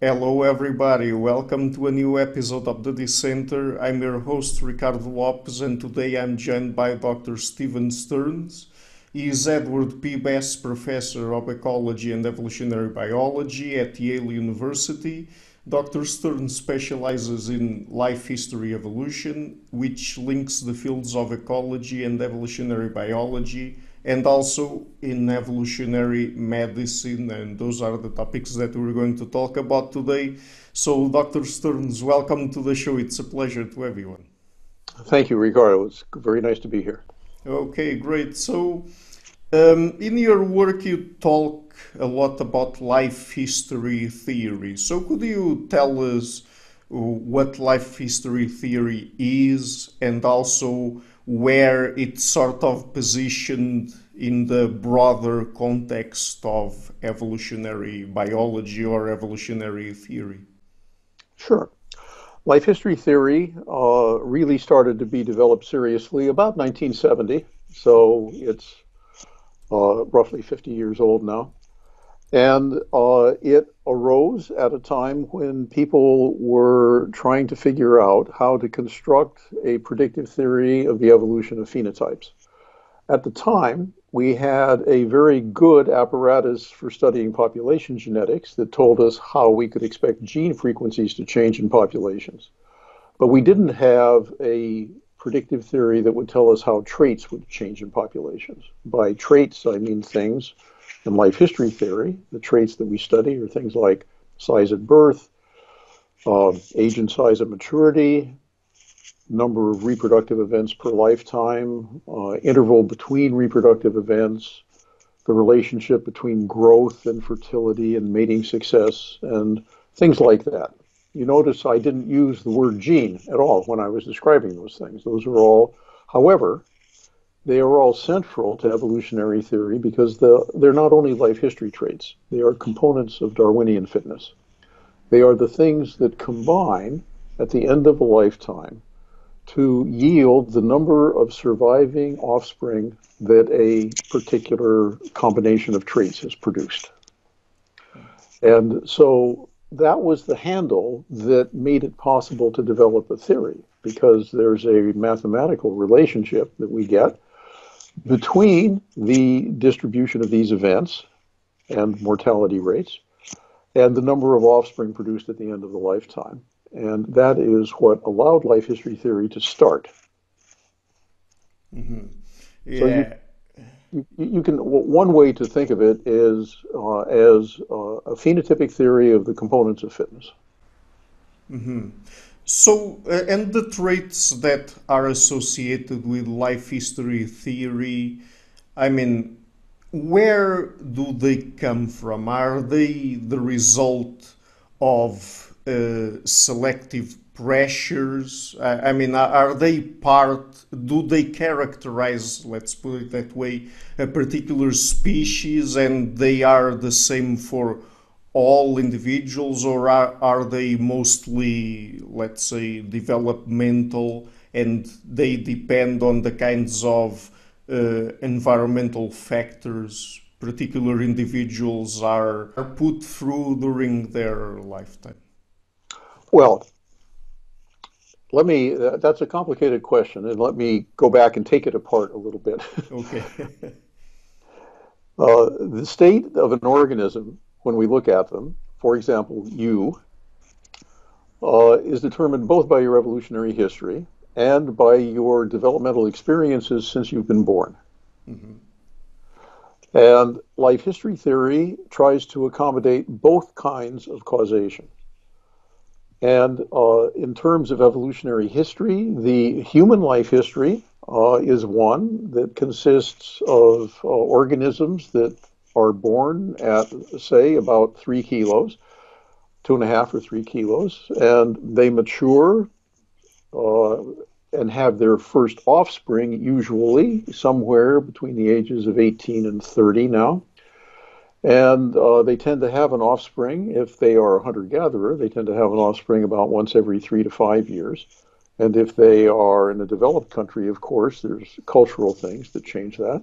Hello, everybody. Welcome to a new episode of the Dissenter. I'm your host, Ricardo Lopes, and today I'm joined by Dr. Stephen Stearns. He is Edward P. Bass Professor of Ecology and Evolutionary Biology at Yale University. Dr. Stearns specializes in life history evolution, which links the fields of ecology and evolutionary biology and also in evolutionary medicine. And those are the topics that we're going to talk about today. So, Dr. Stearns, welcome to the show. It's a pleasure to have you on. Thank you, Ricardo. It's very nice to be here. Okay, great. So, um, in your work, you talk a lot about life history theory. So, could you tell us what life history theory is and also where it's sort of positioned in the broader context of evolutionary biology or evolutionary theory? Sure. Life history theory uh, really started to be developed seriously about 1970, so it's uh, roughly 50 years old now. And uh, it arose at a time when people were trying to figure out how to construct a predictive theory of the evolution of phenotypes. At the time, we had a very good apparatus for studying population genetics that told us how we could expect gene frequencies to change in populations. But we didn't have a predictive theory that would tell us how traits would change in populations. By traits, I mean things in life history theory, the traits that we study are things like size at birth, uh, age and size at maturity, number of reproductive events per lifetime, uh, interval between reproductive events, the relationship between growth and fertility and mating success, and things like that. You notice I didn't use the word gene at all when I was describing those things. Those are all, however, they are all central to evolutionary theory because the, they're not only life history traits, they are components of Darwinian fitness. They are the things that combine at the end of a lifetime to yield the number of surviving offspring that a particular combination of traits has produced. And so that was the handle that made it possible to develop a theory because there's a mathematical relationship that we get between the distribution of these events and mortality rates and the number of offspring produced at the end of the lifetime. And that is what allowed life history theory to start. Mm-hmm. Yeah. So you, you, you, can one way to think of it is uh, as uh, a phenotypic theory of the components of fitness. Mm-hmm. So, uh, and the traits that are associated with life history theory, I mean, where do they come from? Are they the result of uh, selective pressures? I, I, mean, are they part, do they characterize, let's put it that way, a particular species and they are the same for all individuals, or are, are they mostly, let's say, developmental and they depend on the kinds of uh, environmental factors particular individuals are, are put through during their lifetime? Well, let me, that's a complicated question, and let me go back and take it apart a little bit. Okay. uh, the state of an organism when we look at them, for example, you, uh, is determined both by your evolutionary history and by your developmental experiences since you've been born. Mm-hmm. And life history theory tries to accommodate both kinds of causation. And uh, in terms of evolutionary history, the human life history uh, is one that consists of uh, organisms that are born at, say, about three kilos, two and a half or three kilos, and they mature uh, and have their first offspring usually somewhere between the ages of 18 and 30 now. And uh, they tend to have an offspring, if they are a hunter gatherer, they tend to have an offspring about once every three to five years. And if they are in a developed country, of course, there's cultural things that change that.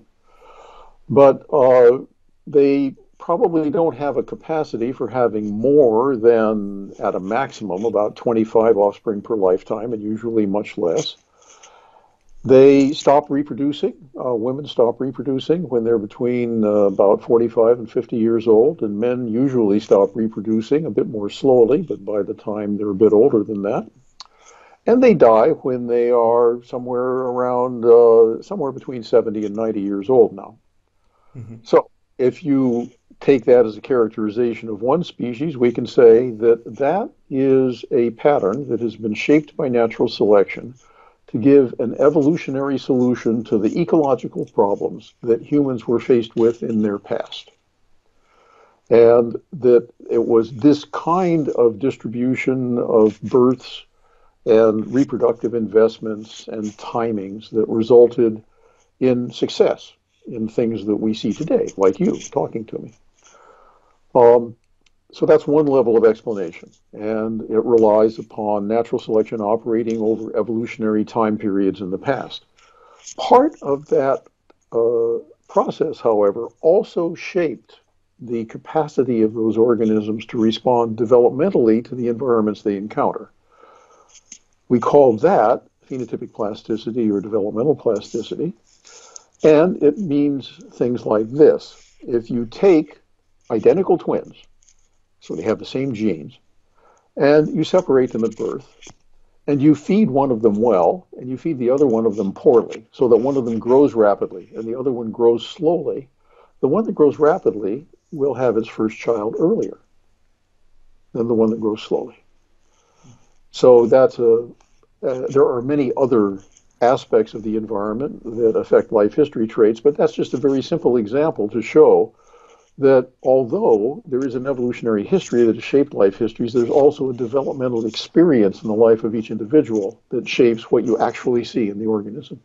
But uh, they probably don't have a capacity for having more than, at a maximum, about 25 offspring per lifetime, and usually much less. They stop reproducing. Uh, women stop reproducing when they're between uh, about 45 and 50 years old, and men usually stop reproducing a bit more slowly, but by the time they're a bit older than that. And they die when they are somewhere around, uh, somewhere between 70 and 90 years old now. Mm-hmm. So if you take that as a characterization of one species, we can say that that is a pattern that has been shaped by natural selection to give an evolutionary solution to the ecological problems that humans were faced with in their past. And that it was this kind of distribution of births and reproductive investments and timings that resulted in success in things that we see today, like you talking to me. Um, so that's one level of explanation, and it relies upon natural selection operating over evolutionary time periods in the past. Part of that uh, process, however, also shaped the capacity of those organisms to respond developmentally to the environments they encounter. We call that phenotypic plasticity or developmental plasticity, and it means things like this. If you take identical twins, so they have the same genes, and you separate them at birth, and you feed one of them well, and you feed the other one of them poorly, so that one of them grows rapidly and the other one grows slowly, the one that grows rapidly will have its first child earlier than the one that grows slowly. So that's a. Uh, there are many other aspects of the environment that affect life history traits, but that's just a very simple example to show that although there is an evolutionary history that has shaped life histories, there's also a developmental experience in the life of each individual that shapes what you actually see in the organism.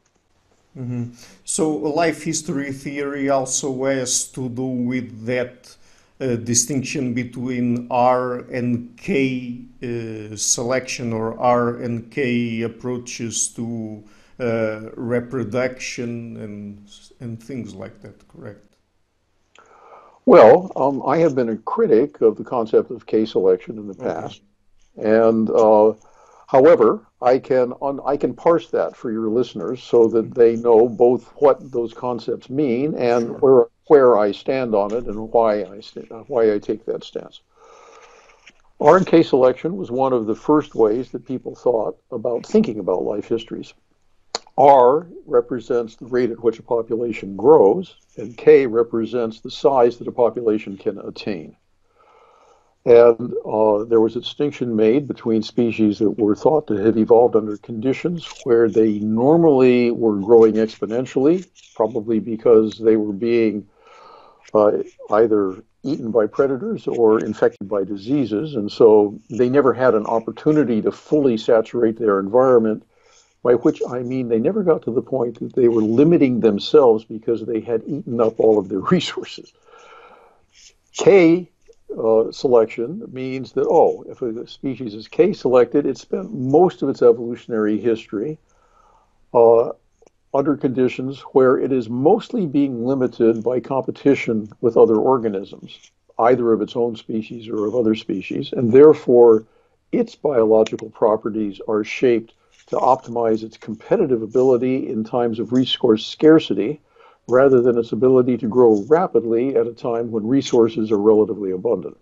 Mm-hmm. So, life history theory also has to do with that uh, distinction between R and K uh, selection or R and K approaches to uh, reproduction and and things like that. Correct. Well, um, I have been a critic of the concept of K selection in the past, okay. and uh, however, I can un- I can parse that for your listeners so that they know both what those concepts mean and sure. where where I stand on it and why I st- why I take that stance. R and K selection was one of the first ways that people thought about thinking about life histories. R represents the rate at which a population grows, and K represents the size that a population can attain. And uh, there was a distinction made between species that were thought to have evolved under conditions where they normally were growing exponentially, probably because they were being uh, either eaten by predators or infected by diseases. And so they never had an opportunity to fully saturate their environment by which I mean they never got to the point that they were limiting themselves because they had eaten up all of their resources. K uh, selection means that, oh, if a species is K selected, it spent most of its evolutionary history uh, under conditions where it is mostly being limited by competition with other organisms, either of its own species or of other species, and therefore its biological properties are shaped to optimize its competitive ability in times of resource scarcity rather than its ability to grow rapidly at a time when resources are relatively abundant.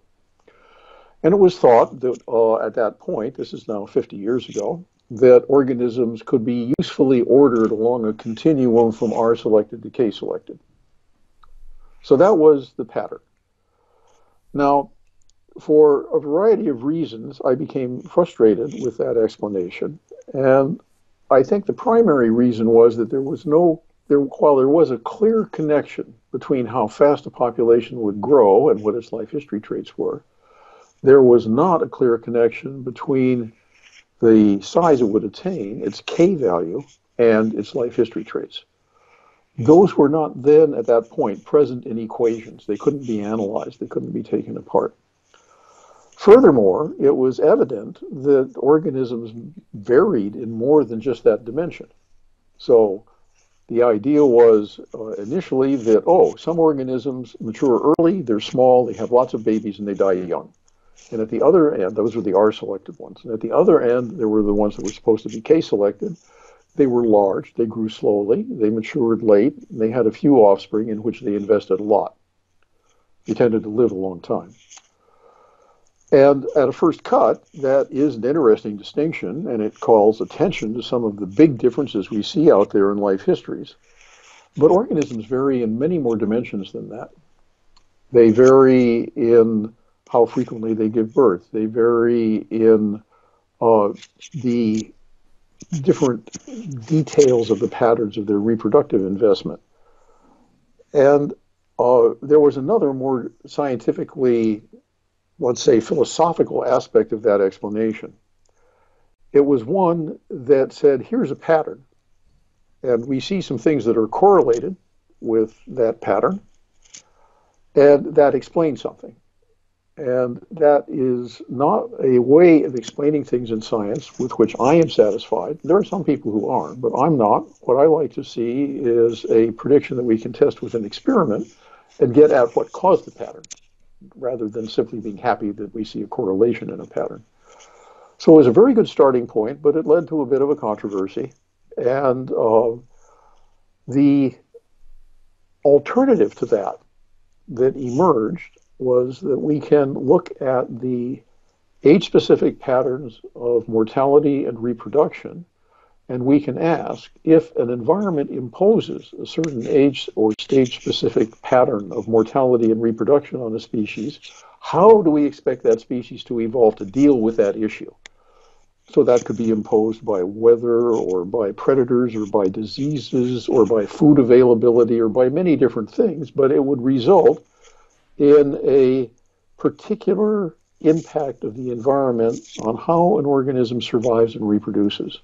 And it was thought that uh, at that point, this is now 50 years ago, that organisms could be usefully ordered along a continuum from R selected to K selected. So that was the pattern. Now, for a variety of reasons, I became frustrated with that explanation. And I think the primary reason was that there was no, there, while there was a clear connection between how fast a population would grow and what its life history traits were, there was not a clear connection between the size it would attain, its K value, and its life history traits. Those were not then at that point present in equations. They couldn't be analyzed, they couldn't be taken apart. Furthermore, it was evident that organisms varied in more than just that dimension. So, The idea was uh, initially that, oh, some organisms mature early, they're small, they have lots of babies, and they die young. And at the other end, those were the R selected ones. And at the other end, there were the ones that were supposed to be K selected. They were large, they grew slowly, they matured late, they had a few offspring in which they invested a lot. They tended to live a long time. And at a first cut, that is an interesting distinction, and it calls attention to some of the big differences we see out there in life histories. But organisms vary in many more dimensions than that. They vary in how frequently they give birth, they vary in uh, the different details of the patterns of their reproductive investment. And uh, there was another more scientifically let's say, philosophical aspect of that explanation. It was one that said, here's a pattern. And we see some things that are correlated with that pattern, and that explains something. And that is not a way of explaining things in science with which I am satisfied. There are some people who aren't, but I'm not. What I like to see is a prediction that we can test with an experiment and get at what caused the pattern rather than simply being happy that we see a correlation in a pattern. So it was a very good starting point, but it led to a bit of a controversy. And uh, the alternative to that that emerged was that we can look at the age specific patterns of mortality and reproduction and we can ask if an environment imposes a certain age or stage specific pattern of mortality and reproduction on a species, how do we expect that species to evolve to deal with that issue? So that could be imposed by weather or by predators or by diseases or by food availability or by many different things, but it would result in a particular impact of the environment on how an organism survives and reproduces.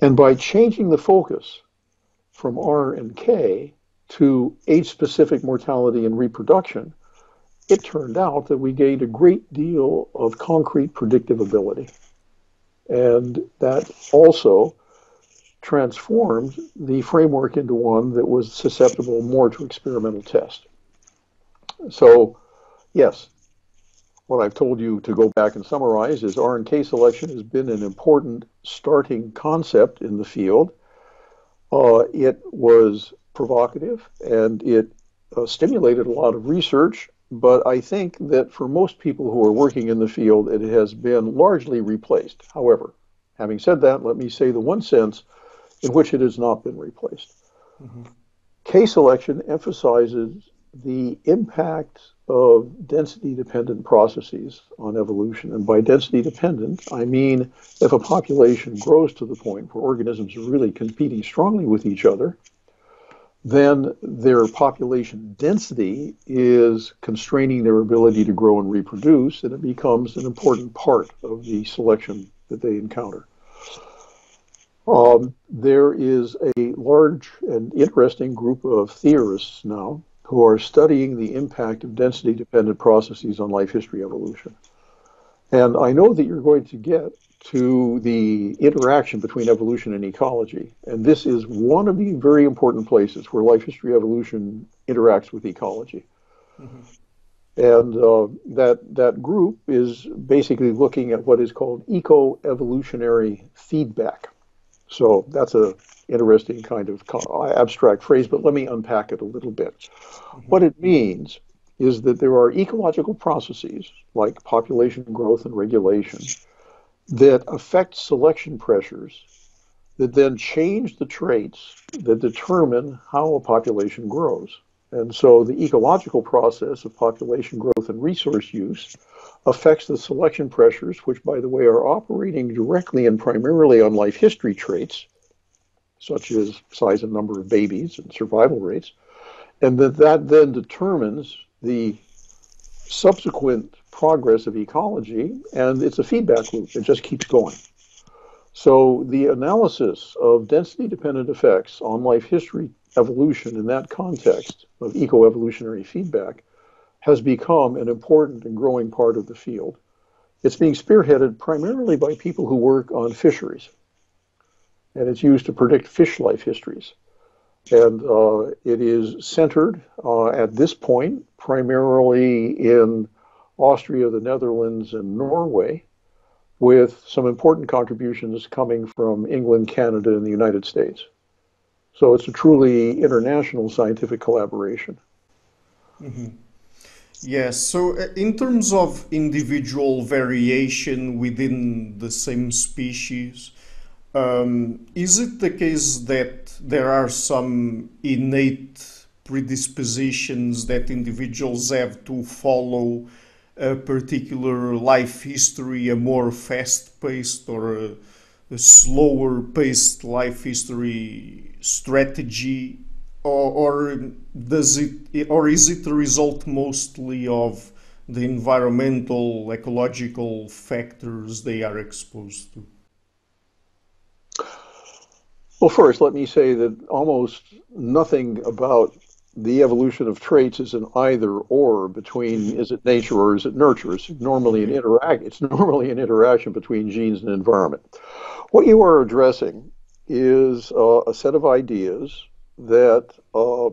And by changing the focus from R and K to age specific mortality and reproduction, it turned out that we gained a great deal of concrete predictive ability. And that also transformed the framework into one that was susceptible more to experimental test. So, yes, what I've told you to go back and summarize is R and K selection has been an important starting concept in the field. Uh, it was provocative and it uh, stimulated a lot of research, but I think that for most people who are working in the field, it has been largely replaced. However, having said that, let me say the one sense in which it has not been replaced. Mm-hmm. K selection emphasizes the impact of density dependent processes on evolution. And by density dependent, I mean if a population grows to the point where organisms are really competing strongly with each other, then their population density is constraining their ability to grow and reproduce, and it becomes an important part of the selection that they encounter. Um, there is a large and interesting group of theorists now who are studying the impact of density dependent processes on life history evolution. And I know that you're going to get to the interaction between evolution and ecology. And this is one of the very important places where life history evolution interacts with ecology. Mm-hmm. And uh, that, that group is basically looking at what is called eco evolutionary feedback. So that's a interesting kind of abstract phrase, but let me unpack it a little bit. Mm-hmm. What it means is that there are ecological processes like population growth and regulation that affect selection pressures that then change the traits that determine how a population grows. And so the ecological process of population growth and resource use affects the selection pressures, which, by the way, are operating directly and primarily on life history traits, such as size and number of babies and survival rates, and that that then determines the subsequent progress of ecology, and it's a feedback loop. It just keeps going. So the analysis of density-dependent effects on life history evolution in that context of ecoevolutionary feedback has become an important and growing part of the field. It's being spearheaded primarily by people who work on fisheries and it's used to predict fish life histories. And uh, it is centered uh, at this point primarily in Austria, the Netherlands, and Norway, with some important contributions coming from England, Canada, and the United States. So it's a truly international scientific collaboration. Mm-hmm. Yes, so uh, in terms of individual variation within the same species, um, is it the case that there are some innate predispositions that individuals have to follow a particular life history, a more fast paced or a, a slower paced life history strategy? Or, or does it or is it the result mostly of the environmental ecological factors they are exposed to? Well first let me say that almost nothing about the evolution of traits is an either or between is it nature or is it nurture? It's normally an mm-hmm. interact it's normally an interaction between genes and environment. What you are addressing is uh, a set of ideas that uh,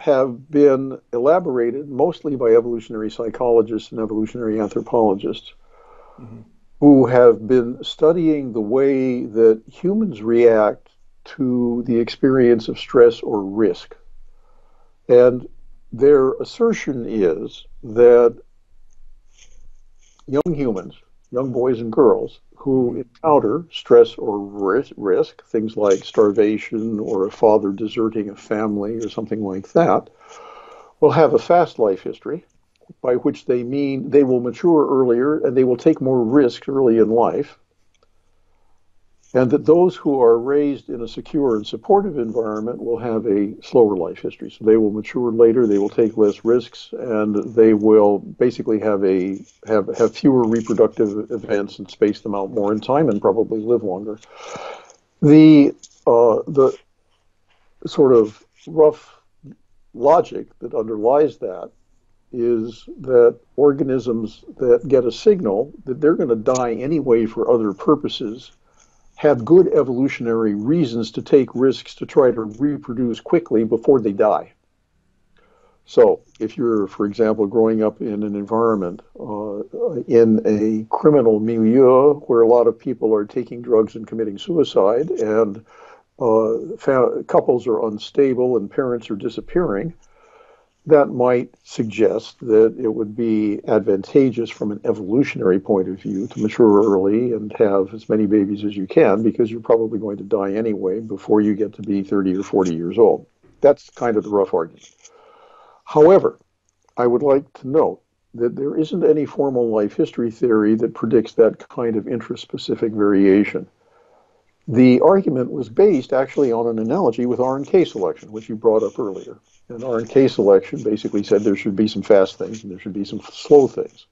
have been elaborated mostly by evolutionary psychologists and evolutionary anthropologists mm-hmm. who have been studying the way that humans react to the experience of stress or risk. And their assertion is that young humans, young boys and girls, who encounter stress or risk, things like starvation or a father deserting a family or something like that, will have a fast life history, by which they mean they will mature earlier and they will take more risks early in life and that those who are raised in a secure and supportive environment will have a slower life history. So they will mature later, they will take less risks, and they will basically have a have have fewer reproductive events and space them out more in time and probably live longer. The uh, the sort of rough logic that underlies that is that organisms that get a signal that they're going to die anyway for other purposes have good evolutionary reasons to take risks to try to reproduce quickly before they die. So, if you're, for example, growing up in an environment uh, in a criminal milieu where a lot of people are taking drugs and committing suicide, and uh, fa- couples are unstable and parents are disappearing, that might suggest that it would be advantageous from an evolutionary point of view to mature early and have as many babies as you can because you're probably going to die anyway before you get to be 30 or 40 years old. That's kind of the rough argument. However, I would like to note that there isn't any formal life history theory that predicts that kind of intraspecific variation. The argument was based actually on an analogy with R&K selection, which you brought up earlier. And R&K selection basically said there should be some fast things and there should be some slow things.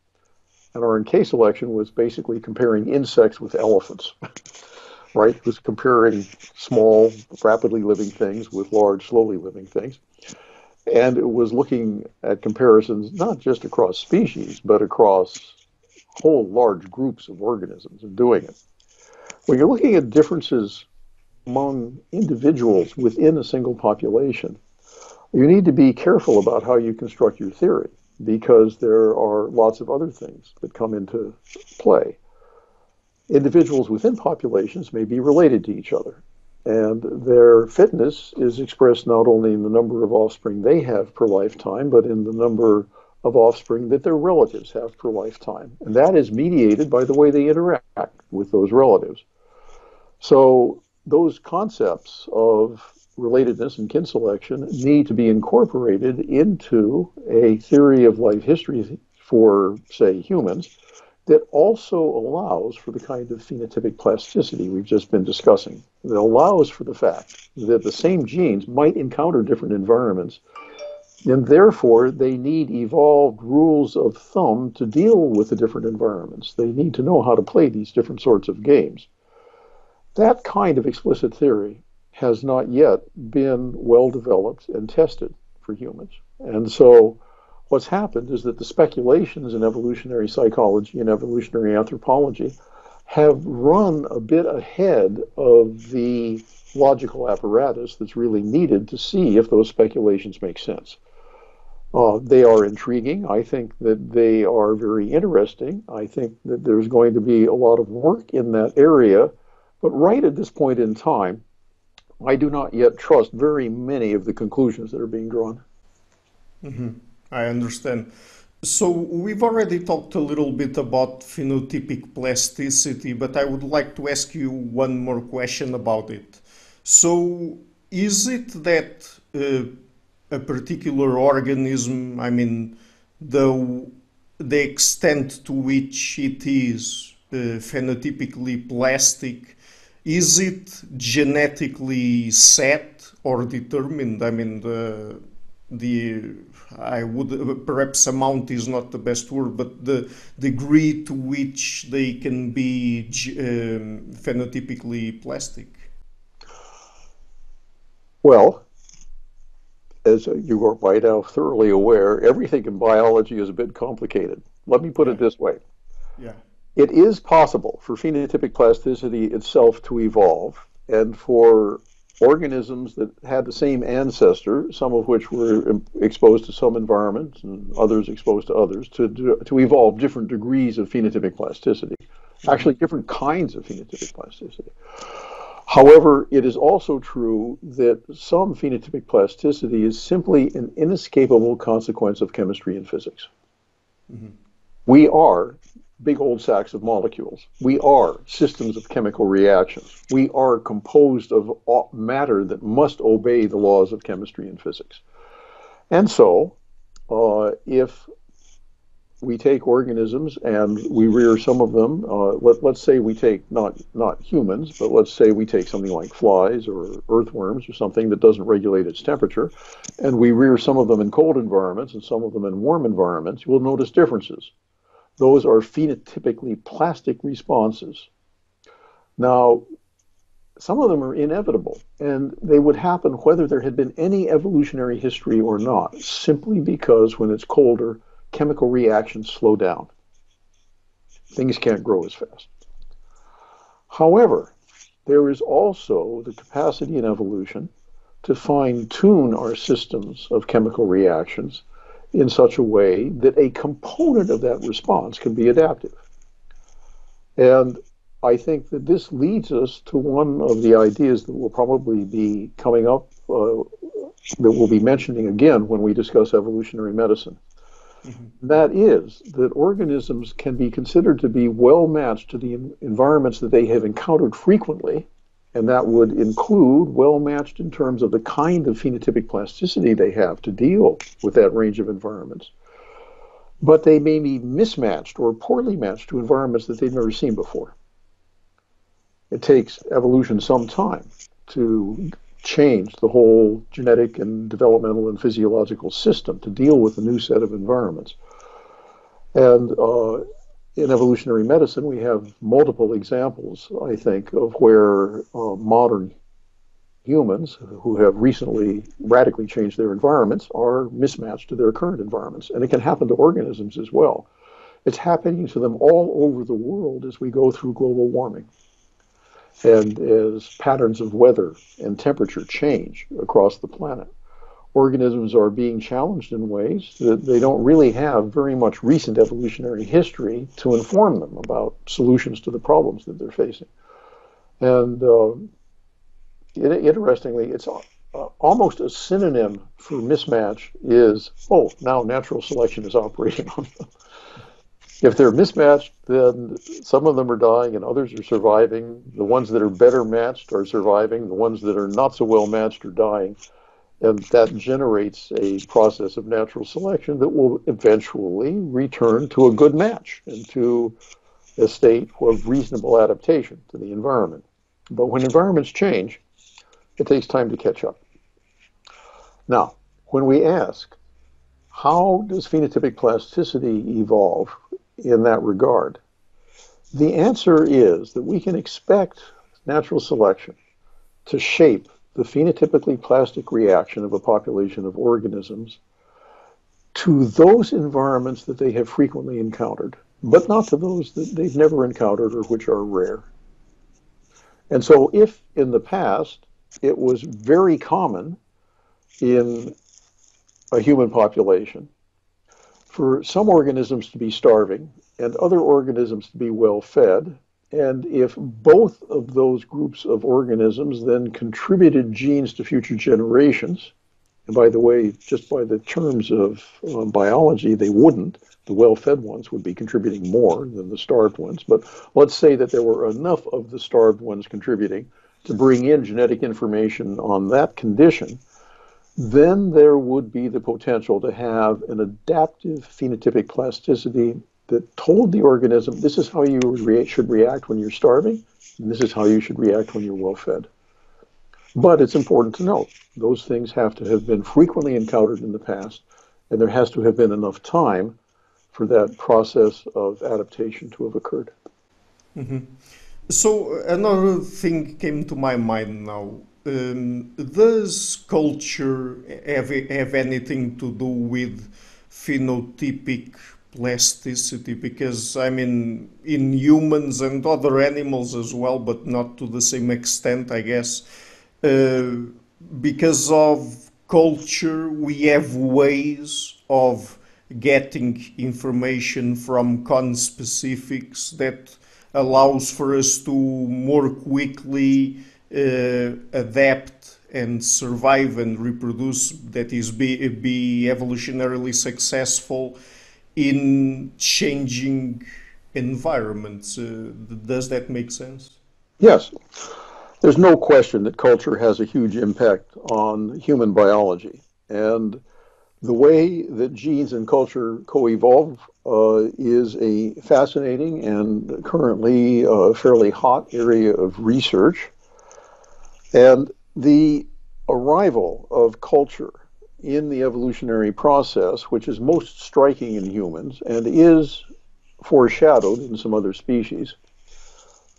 And R&K selection was basically comparing insects with elephants, right? It was comparing small, rapidly living things with large, slowly living things. And it was looking at comparisons not just across species, but across whole large groups of organisms and doing it. When you're looking at differences among individuals within a single population, you need to be careful about how you construct your theory because there are lots of other things that come into play. Individuals within populations may be related to each other, and their fitness is expressed not only in the number of offspring they have per lifetime, but in the number of offspring that their relatives have per lifetime. And that is mediated by the way they interact with those relatives. So, those concepts of relatedness and kin selection need to be incorporated into a theory of life history for, say, humans that also allows for the kind of phenotypic plasticity we've just been discussing, that allows for the fact that the same genes might encounter different environments, and therefore they need evolved rules of thumb to deal with the different environments. They need to know how to play these different sorts of games. That kind of explicit theory has not yet been well developed and tested for humans. And so what's happened is that the speculations in evolutionary psychology and evolutionary anthropology have run a bit ahead of the logical apparatus that's really needed to see if those speculations make sense. Uh, they are intriguing. I think that they are very interesting. I think that there's going to be a lot of work in that area. But right at this point in time, I do not yet trust very many of the conclusions that are being drawn. Mm-hmm. I understand. So we've already talked a little bit about phenotypic plasticity, but I would like to ask you one more question about it. So is it that uh, a particular organism, I mean, the the extent to which it is uh, phenotypically plastic, is it genetically set or determined? I mean, the the I would perhaps amount is not the best word, but the degree to which they can be um, phenotypically plastic. Well, as you are by now thoroughly aware, everything in biology is a bit complicated. Let me put it this way. Yeah. It is possible for phenotypic plasticity itself to evolve and for organisms that had the same ancestor, some of which were exposed to some environments and others exposed to others, to, to evolve different degrees of phenotypic plasticity, actually different kinds of phenotypic plasticity. However, it is also true that some phenotypic plasticity is simply an inescapable consequence of chemistry and physics. Mm-hmm. We are big old sacks of molecules. We are systems of chemical reactions. We are composed of matter that must obey the laws of chemistry and physics. And so, uh, if we take organisms and we rear some of them, uh, let, let's say we take not, not humans, but let's say we take something like flies or earthworms or something that doesn't regulate its temperature, and we rear some of them in cold environments and some of them in warm environments, you will notice differences those are phenotypically plastic responses. Now, some of them are inevitable, and they would happen whether there had been any evolutionary history or not, simply because when it's colder, chemical reactions slow down. Things can't grow as fast. However, there is also the capacity in evolution to fine tune our systems of chemical reactions in such a way that a component of that response can be adaptive. And I think that this leads us to one of the ideas that will probably be coming up, uh, that we'll be mentioning again when we discuss evolutionary medicine. Mm-hmm. That is, that organisms can be considered to be well matched to the environments that they have encountered frequently and that would include well matched in terms of the kind of phenotypic plasticity they have to deal with that range of environments. But they may be mismatched or poorly matched to environments that they've never seen before. It takes evolution some time to change the whole genetic and developmental and physiological system to deal with a new set of environments. And uh, in evolutionary medicine, we have multiple examples, I think, of where uh, modern humans who have recently radically changed their environments are mismatched to their current environments. And it can happen to organisms as well. It's happening to them all over the world as we go through global warming and as patterns of weather and temperature change across the planet organisms are being challenged in ways that they don't really have very much recent evolutionary history to inform them about solutions to the problems that they're facing. And uh, interestingly, it's uh, almost a synonym for mismatch is, oh, now natural selection is operating on them. if they're mismatched, then some of them are dying and others are surviving. The ones that are better matched are surviving. The ones that are not so well matched are dying. And that generates a process of natural selection that will eventually return to a good match and to a state of reasonable adaptation to the environment. But when environments change, it takes time to catch up. Now, when we ask, how does phenotypic plasticity evolve in that regard? The answer is that we can expect natural selection to shape the phenotypically plastic reaction of a population of organisms to those environments that they have frequently encountered. but not to those that they've never encountered or which are rare. And so, if in the past it was very common in a human population for some organisms to be starving and other organisms to be well fed, and if both of those groups of organisms then contributed genes to future generations, and by the way, just by the terms of uh, biology, they wouldn't. The well fed ones would be contributing more than the starved ones. But let's say that there were enough of the starved ones contributing to bring in genetic information on that condition, then there would be the potential to have an adaptive phenotypic plasticity that told the organism this is how you re- should react when you're starving, and this is how you should react when you're well fed. But it's important to note those things have to have been frequently encountered in the past, and there has to have been enough time for that process of adaptation to have occurred. Mm-hmm. So, another thing came to my mind now. Um, does culture have, have anything to do with phenotypic plasticity? Because, I mean, in humans and other animals as well, but not to the same extent, I guess uh, because of culture, we have ways of getting information from conspecifics that allows for us to more quickly uh, adapt and survive and reproduce, that is, be, be evolutionarily successful in changing environments. Uh, does that make sense? Yes. There's no question that culture has a huge impact on human biology. And the way that genes and culture co evolve uh, is a fascinating and currently a fairly hot area of research. And the arrival of culture in the evolutionary process, which is most striking in humans and is foreshadowed in some other species,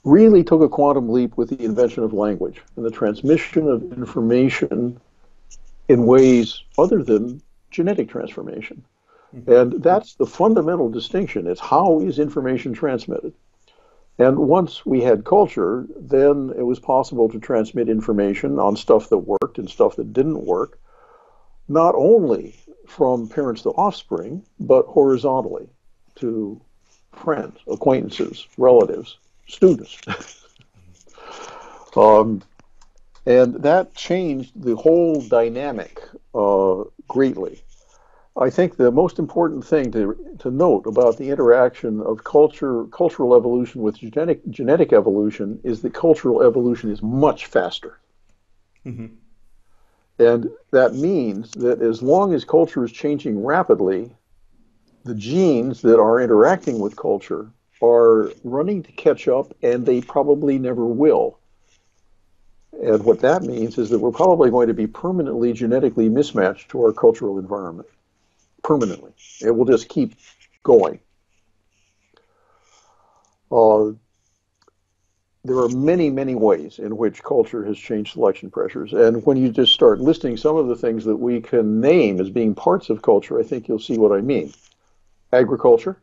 really took a quantum leap with the invention of language and the transmission of information in ways other than genetic transformation. Mm-hmm. And that's the fundamental distinction. It's how is information transmitted? And once we had culture, then it was possible to transmit information on stuff that worked and stuff that didn't work, not only from parents to offspring, but horizontally to friends, acquaintances, relatives, students. um, and that changed the whole dynamic uh, greatly. I think the most important thing to, to note about the interaction of culture, cultural evolution with genetic, genetic evolution is that cultural evolution is much faster. Mm-hmm. And that means that as long as culture is changing rapidly, the genes that are interacting with culture are running to catch up, and they probably never will. And what that means is that we're probably going to be permanently genetically mismatched to our cultural environment. Permanently. It will just keep going. Uh, there are many, many ways in which culture has changed selection pressures. And when you just start listing some of the things that we can name as being parts of culture, I think you'll see what I mean. Agriculture.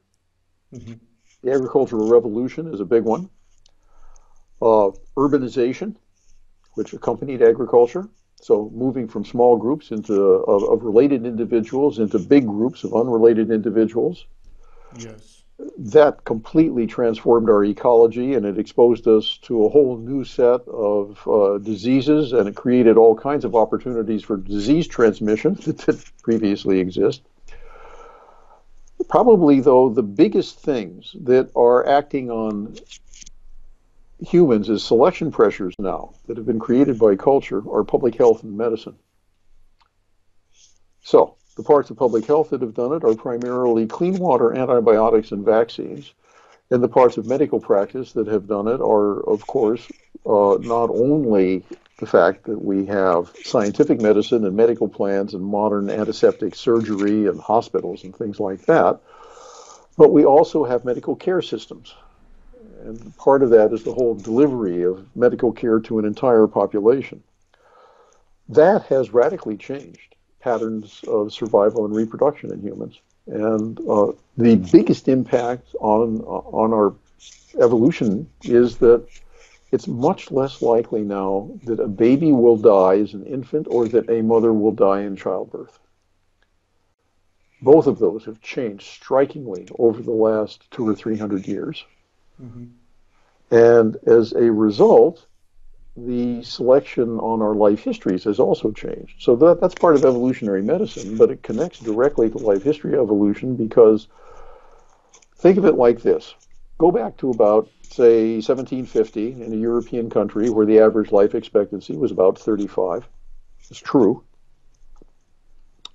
Mm-hmm. The agricultural revolution is a big one. Uh, urbanization, which accompanied agriculture. So moving from small groups into of, of, related individuals into big groups of unrelated individuals. Yes. That completely transformed our ecology and it exposed us to a whole new set of uh, diseases and it created all kinds of opportunities for disease transmission that didn't previously exist. Probably, though, the biggest things that are acting on humans as selection pressures now that have been created by culture are public health and medicine. So, the parts of public health that have done it are primarily clean water, antibiotics, and vaccines. And the parts of medical practice that have done it are, of course, uh, not only the fact that we have scientific medicine and medical plans and modern antiseptic surgery and hospitals and things like that. But we also have medical care systems. And part of that is the whole delivery of medical care to an entire population. That has radically changed patterns of survival and reproduction in humans. And uh, the biggest impact on on our evolution is that it's much less likely now that a baby will die as an infant or that a mother will die in childbirth. Both of those have changed strikingly over the last two or three hundred years. Mm-hmm. And as a result, the selection on our life histories has also changed. So that, that's part of evolutionary medicine, but it connects directly to life history evolution because think of it like this go back to about, say, 1750 in a European country where the average life expectancy was about 35. It's true.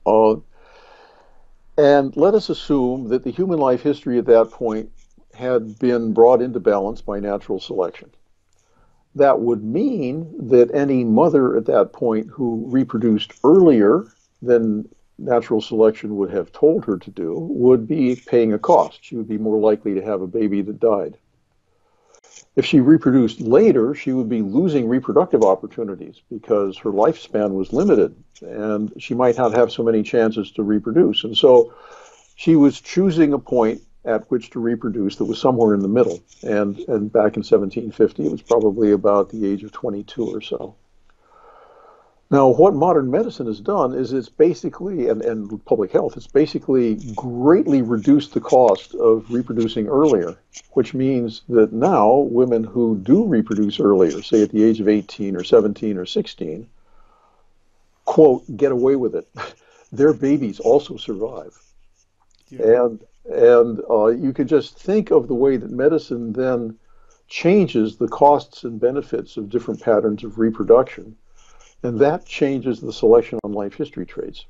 Uh, and let us assume that the human life history at that point had been brought into balance by natural selection. That would mean that any mother at that point who reproduced earlier than natural selection would have told her to do would be paying a cost. She would be more likely to have a baby that died. If she reproduced later, she would be losing reproductive opportunities because her lifespan was limited and she might not have so many chances to reproduce. And so she was choosing a point at which to reproduce that was somewhere in the middle. And, and back in 1750, it was probably about the age of 22 or so. Now, what modern medicine has done is it's basically, and, and public health, it's basically greatly reduced the cost of reproducing earlier, which means that now women who do reproduce earlier, say at the age of 18 or 17 or 16, quote, get away with it. Their babies also survive. Yeah. And and uh, you can just think of the way that medicine then changes the costs and benefits of different patterns of reproduction and that changes the selection on life history traits.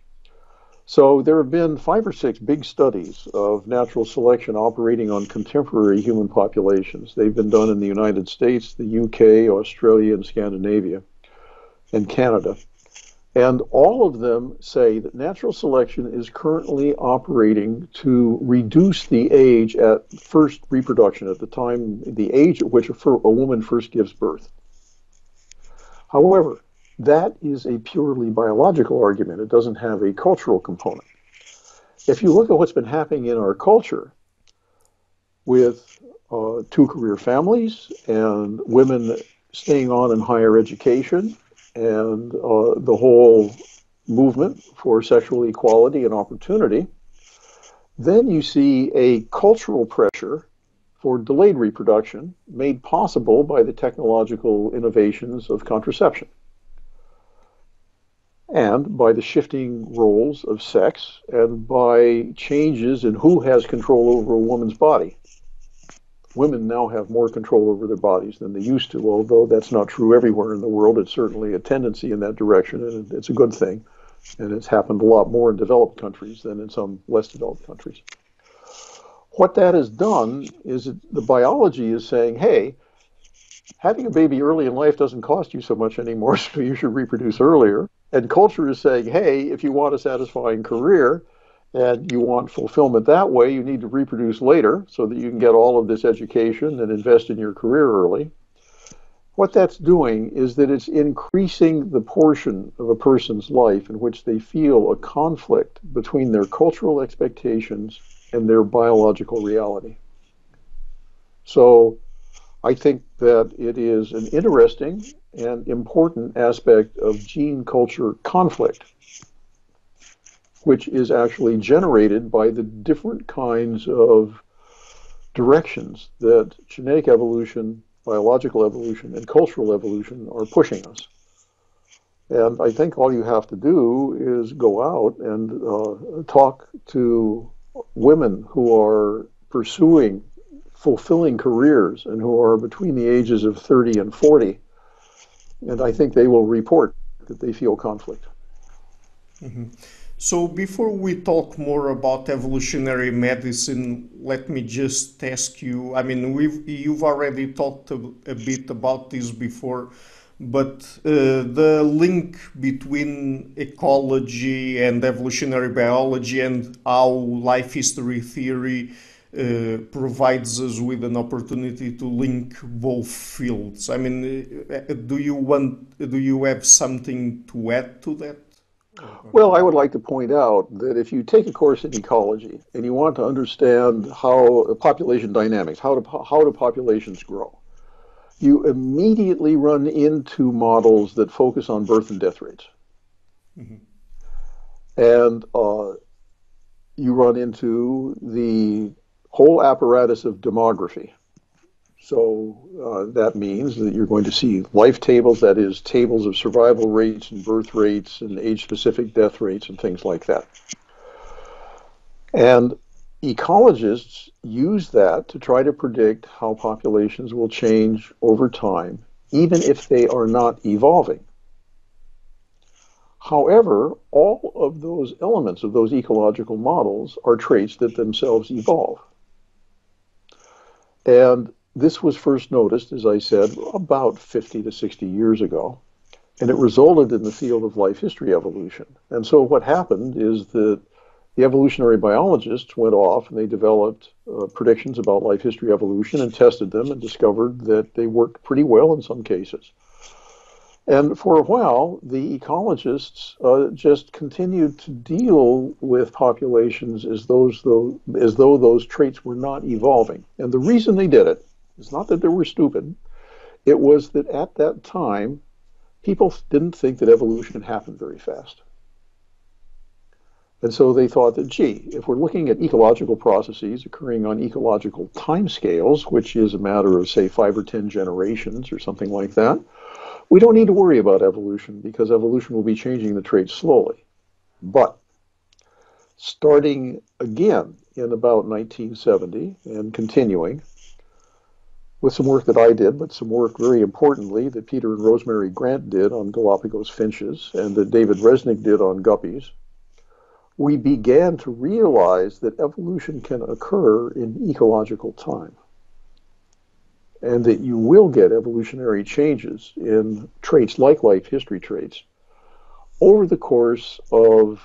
So there have been five or six big studies of natural selection operating on contemporary human populations. They've been done in the United States, the UK, Australia, and Scandinavia, and Canada. And all of them say that natural selection is currently operating to reduce the age at first reproduction, at the time, the age at which a, a woman first gives birth. However, that is a purely biological argument. It doesn't have a cultural component. If you look at what's been happening in our culture with uh, two career families and women staying on in higher education and uh, the whole movement for sexual equality and opportunity, then you see a cultural pressure for delayed reproduction made possible by the technological innovations of contraception and by the shifting roles of sex and by changes in who has control over a woman's body. Women now have more control over their bodies than they used to, although that's not true everywhere in the world. It's certainly a tendency in that direction, and it's a good thing. And it's happened a lot more in developed countries than in some less developed countries. What that has done is the biology is saying, hey, having a baby early in life doesn't cost you so much anymore, so you should reproduce earlier. And culture is saying, hey, if you want a satisfying career and you want fulfillment that way, you need to reproduce later so that you can get all of this education and invest in your career early. What that's doing is that it's increasing the portion of a person's life in which they feel a conflict between their cultural expectations and their biological reality. So I think that it is an interesting and important aspect of gene culture conflict, which is actually generated by the different kinds of directions that genetic evolution, biological evolution, and cultural evolution are pushing us. And I think all you have to do is go out and uh, talk to women who are pursuing fulfilling careers and who are between the ages of 30 and 40 and I think they will report that they feel conflict. Mm-hmm. So, before we talk more about evolutionary medicine, let me just ask you. I mean, we've you've already talked a, a bit about this before, but uh, the link between ecology and evolutionary biology and how life history theory uh, provides us with an opportunity to link both fields. I mean, uh, do you want? Do you have something to add to that? Well, I would like to point out that if you take a course in ecology and you want to understand how population dynamics, how do, how do populations grow, you immediately run into models that focus on birth and death rates. Mm-hmm. And uh, you run into the whole apparatus of demography. So uh, that means that you're going to see life tables, that is, tables of survival rates and birth rates and age specific death rates and things like that. And ecologists use that to try to predict how populations will change over time, even if they are not evolving. However, all of those elements of those ecological models are traits that themselves evolve. And this was first noticed, as I said, about 50 to 60 years ago, and it resulted in the field of life history evolution. And so what happened is that the evolutionary biologists went off and they developed uh, predictions about life history evolution and tested them and discovered that they worked pretty well in some cases. And for a while, the ecologists uh, just continued to deal with populations as, those, though, as though those traits were not evolving. And the reason they did it is not that they were stupid, it was that at that time, people didn't think that evolution happened very fast. And so they thought that, gee, if we're looking at ecological processes occurring on ecological timescales, which is a matter of, say, five or ten generations or something like that, we don't need to worry about evolution because evolution will be changing the traits slowly. But starting again in about 1970 and continuing with some work that I did, but some work very importantly that Peter and Rosemary Grant did on Galapagos finches and that David Reznick did on guppies, we began to realize that evolution can occur in ecological time and that you will get evolutionary changes in traits like life history traits over the course of,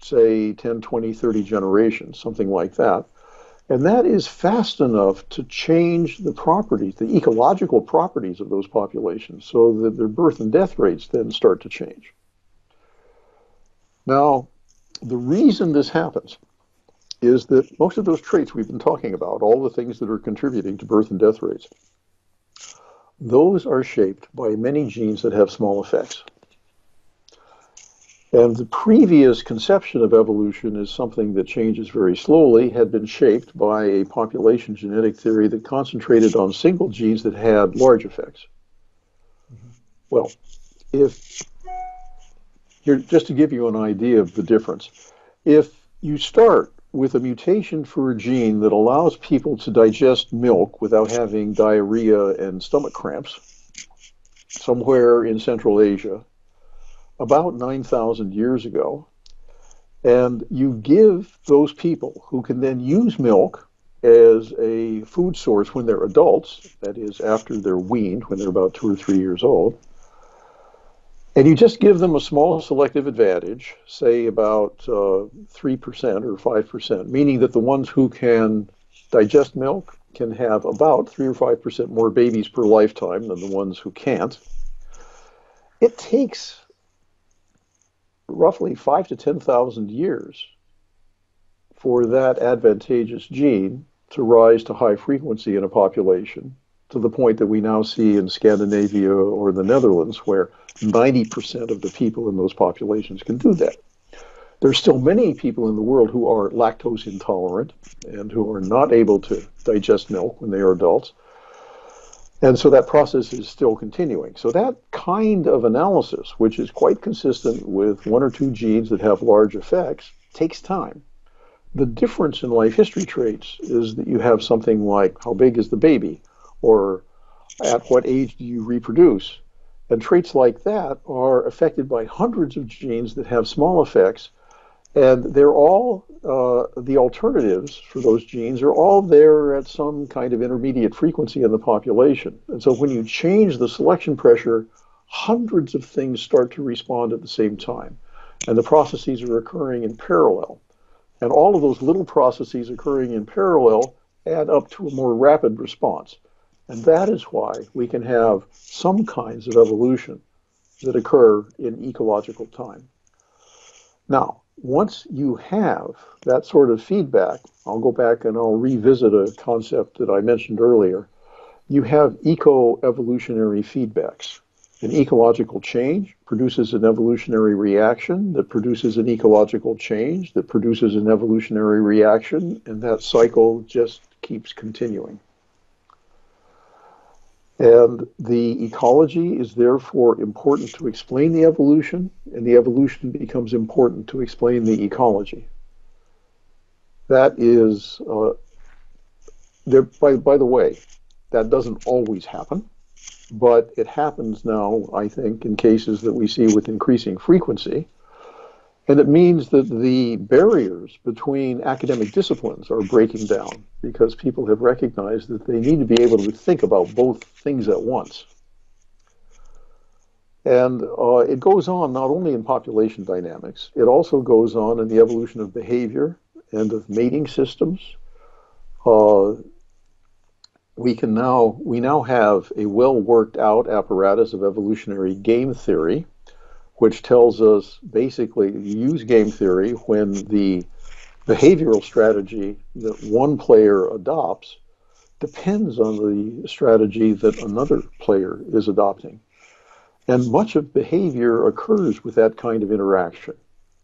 say, 10, 20, 30 generations, something like that. And that is fast enough to change the properties, the ecological properties of those populations, so that their birth and death rates then start to change. Now, the reason this happens is that most of those traits we've been talking about, all the things that are contributing to birth and death rates, those are shaped by many genes that have small effects. And the previous conception of evolution as something that changes very slowly had been shaped by a population genetic theory that concentrated on single genes that had large effects. Mm-hmm. Well, if here, just to give you an idea of the difference, if you start with a mutation for a gene that allows people to digest milk without having diarrhea and stomach cramps somewhere in Central Asia about 9,000 years ago. And you give those people who can then use milk as a food source when they're adults, that is, after they're weaned, when they're about two or three years old, and you just give them a small selective advantage, say about uh, 3% or 5%, meaning that the ones who can digest milk can have about 3 or 5% more babies per lifetime than the ones who can't. It takes roughly 5 to 10,000 years for that advantageous gene to rise to high frequency in a population to the point that we now see in Scandinavia or the Netherlands, where 90% of the people in those populations can do that. There's still many people in the world who are lactose intolerant and who are not able to digest milk when they are adults. And so that process is still continuing. So that kind of analysis, which is quite consistent with one or two genes that have large effects, takes time. The difference in life history traits is that you have something like how big is the baby? or at what age do you reproduce? And traits like that are affected by hundreds of genes that have small effects, and they're all uh, the alternatives for those genes are all there at some kind of intermediate frequency in the population. And so when you change the selection pressure, hundreds of things start to respond at the same time, and the processes are occurring in parallel. And all of those little processes occurring in parallel add up to a more rapid response. And that is why we can have some kinds of evolution that occur in ecological time. Now, once you have that sort of feedback, I'll go back and I'll revisit a concept that I mentioned earlier. You have eco evolutionary feedbacks. An ecological change produces an evolutionary reaction that produces an ecological change that produces an evolutionary reaction, and that cycle just keeps continuing. And the ecology is therefore important to explain the evolution, and the evolution becomes important to explain the ecology. That is, uh, there, by, by the way, that doesn't always happen, but it happens now, I think, in cases that we see with increasing frequency. And it means that the barriers between academic disciplines are breaking down because people have recognized that they need to be able to think about both things at once. And uh, it goes on not only in population dynamics, it also goes on in the evolution of behavior and of mating systems. Uh, we can now we now have a well worked out apparatus of evolutionary game theory which tells us basically use game theory when the behavioral strategy that one player adopts depends on the strategy that another player is adopting. And much of behavior occurs with that kind of interaction.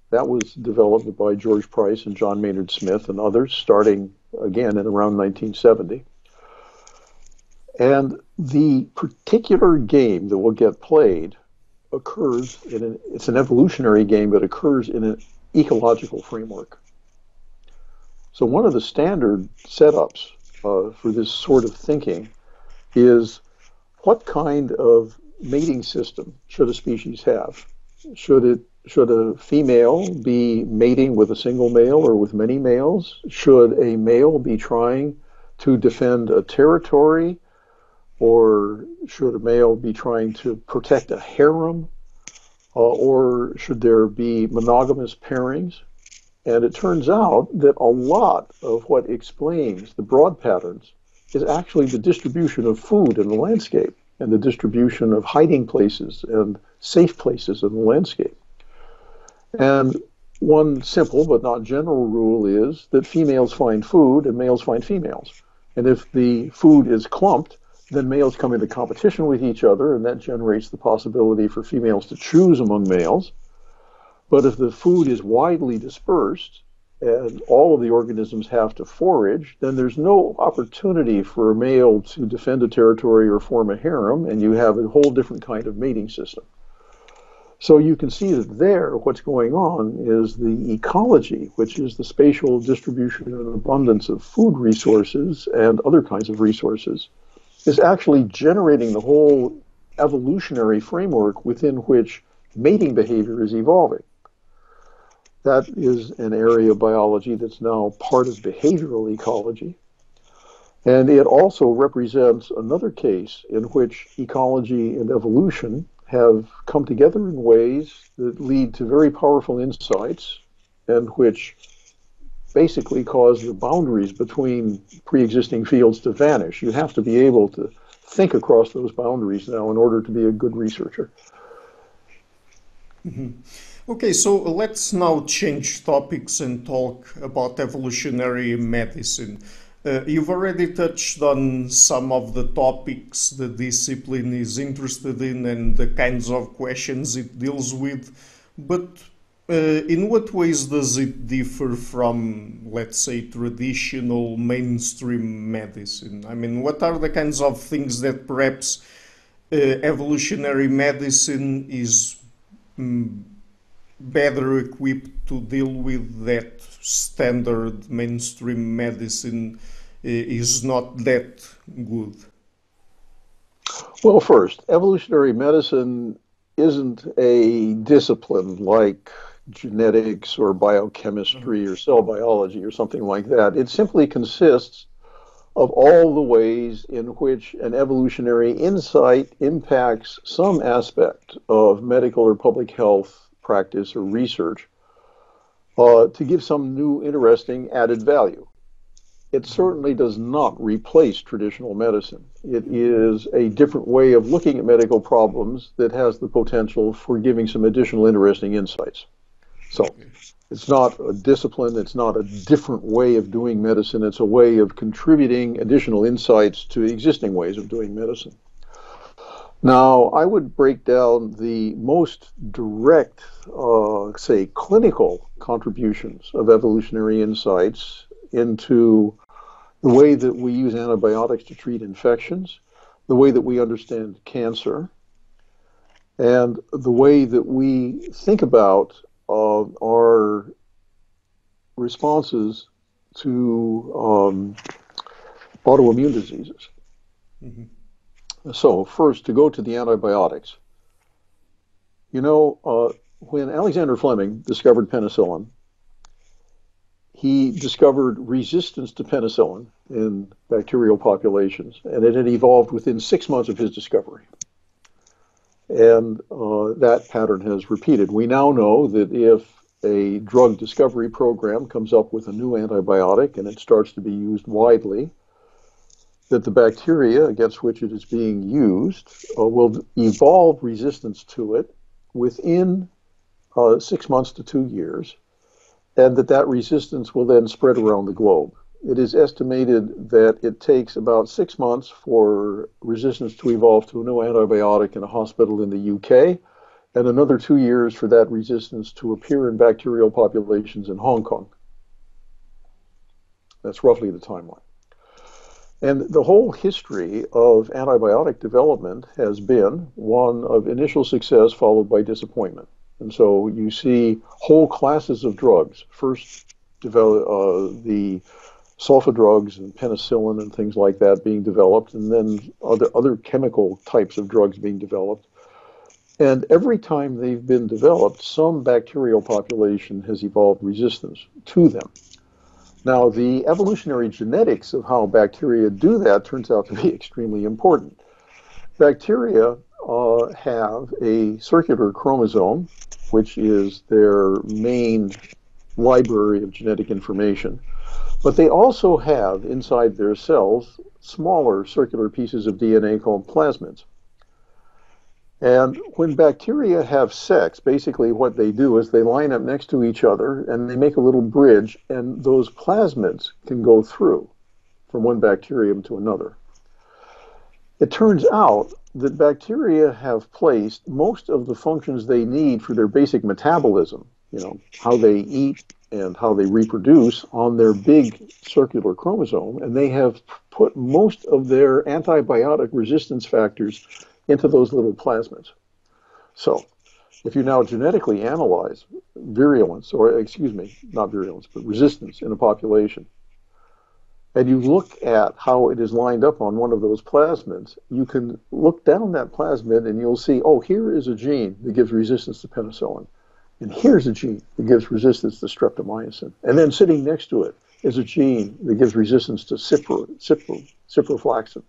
That was developed by George Price and John Maynard Smith and others starting again in around 1970. And the particular game that will get played occurs in an, it's an evolutionary game that occurs in an ecological framework. So one of the standard setups uh, for this sort of thinking is what kind of mating system should a species have? Should it should a female be mating with a single male or with many males? Should a male be trying to defend a territory or should a male be trying to protect a harem? Uh, or should there be monogamous pairings? And it turns out that a lot of what explains the broad patterns is actually the distribution of food in the landscape and the distribution of hiding places and safe places in the landscape. And one simple but not general rule is that females find food and males find females. And if the food is clumped, then males come into competition with each other, and that generates the possibility for females to choose among males. But if the food is widely dispersed and all of the organisms have to forage, then there's no opportunity for a male to defend a territory or form a harem, and you have a whole different kind of mating system. So you can see that there, what's going on is the ecology, which is the spatial distribution and abundance of food resources and other kinds of resources is actually generating the whole evolutionary framework within which mating behavior is evolving. That is an area of biology that's now part of behavioral ecology. And it also represents another case in which ecology and evolution have come together in ways that lead to very powerful insights and which basically cause the boundaries between pre-existing fields to vanish. You have to be able to think across those boundaries now in order to be a good researcher. Mm-hmm. Okay, so let's now change topics and talk about evolutionary medicine. Uh, you've already touched on some of the topics the discipline is interested in and the kinds of questions it deals with, but uh, in what ways does it differ from, let's say, traditional mainstream medicine? I mean, what are the kinds of things that perhaps uh, evolutionary medicine is um, better equipped to deal with that standard mainstream medicine uh, is not that good? Well, first, evolutionary medicine isn't a discipline like genetics or biochemistry mm-hmm. or cell biology or something like that. It simply consists of all the ways in which an evolutionary insight impacts some aspect of medical or public health practice or research uh, to give some new, interesting added value. It mm-hmm. certainly does not replace traditional medicine. It is a different way of looking at medical problems that has the potential for giving some additional interesting insights. So it's not a discipline, it's not a different way of doing medicine, it's a way of contributing additional insights to existing ways of doing medicine. Now, I would break down the most direct, uh, say, clinical contributions of evolutionary insights into the way that we use antibiotics to treat infections, the way that we understand cancer, and the way that we think about uh, our responses to um, autoimmune diseases. Mm-hmm. So, first, to go to the antibiotics. You know, uh, when Alexander Fleming discovered penicillin, he discovered resistance to penicillin in bacterial populations, and it had evolved within six months of his discovery. And uh, that pattern has repeated. We now know that if a drug discovery program comes up with a new antibiotic and it starts to be used widely, that the bacteria against which it is being used uh, will evolve resistance to it within uh, six months to two years, and that that resistance will then spread around the globe it is estimated that it takes about six months for resistance to evolve to a new antibiotic in a hospital in the UK, and another two years for that resistance to appear in bacterial populations in Hong Kong. That's roughly the timeline. And the whole history of antibiotic development has been one of initial success followed by disappointment. And so you see whole classes of drugs first develop uh, the sulfa drugs and penicillin and things like that being developed, and then other other chemical types of drugs being developed. And every time they've been developed, some bacterial population has evolved resistance to them. Now, the evolutionary genetics of how bacteria do that turns out to be extremely important. Bacteria uh, have a circular chromosome, which is their main library of genetic information. But they also have inside their cells smaller circular pieces of DNA called plasmids. And when bacteria have sex, basically what they do is they line up next to each other and they make a little bridge, and those plasmids can go through from one bacterium to another. It turns out that bacteria have placed most of the functions they need for their basic metabolism, you know, how they eat, and how they reproduce on their big circular chromosome, and they have put most of their antibiotic resistance factors into those little plasmids. So, if you now genetically analyze virulence, or excuse me, not virulence, but resistance in a population, and you look at how it is lined up on one of those plasmids, you can look down that plasmid and you'll see, oh, here is a gene that gives resistance to penicillin. And here's a gene that gives resistance to streptomycin. And then sitting next to it is a gene that gives resistance to cipro, cipro, ciprofloxacin.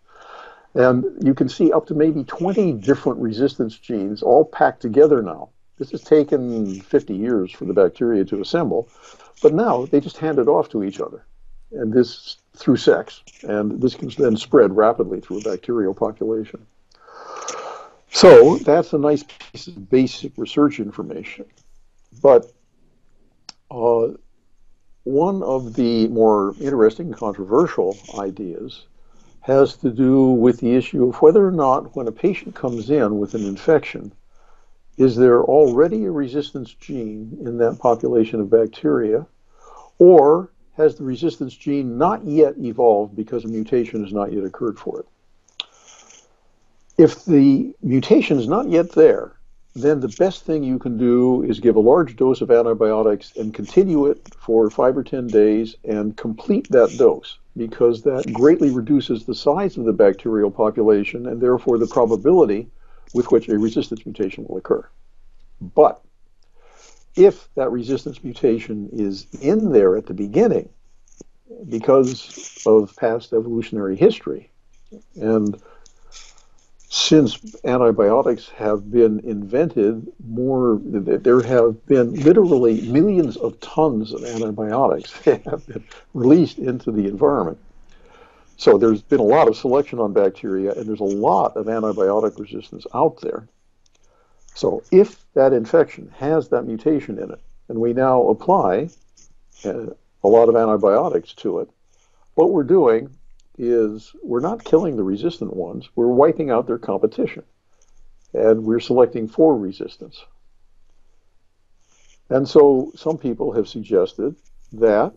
And you can see up to maybe 20 different resistance genes all packed together now. This has taken 50 years for the bacteria to assemble, but now they just hand it off to each other. And this through sex. And this can then spread rapidly through a bacterial population. So that's a nice piece of basic research information. But uh, one of the more interesting and controversial ideas has to do with the issue of whether or not when a patient comes in with an infection, is there already a resistance gene in that population of bacteria, or has the resistance gene not yet evolved because a mutation has not yet occurred for it? If the mutation is not yet there, then the best thing you can do is give a large dose of antibiotics and continue it for five or 10 days and complete that dose because that greatly reduces the size of the bacterial population and therefore the probability with which a resistance mutation will occur. But if that resistance mutation is in there at the beginning because of past evolutionary history and since antibiotics have been invented, more there have been literally millions of tons of antibiotics that have been released into the environment. So there's been a lot of selection on bacteria, and there's a lot of antibiotic resistance out there. So if that infection has that mutation in it, and we now apply uh, a lot of antibiotics to it, what we're doing is we're not killing the resistant ones, we're wiping out their competition. And we're selecting for resistance. And so some people have suggested that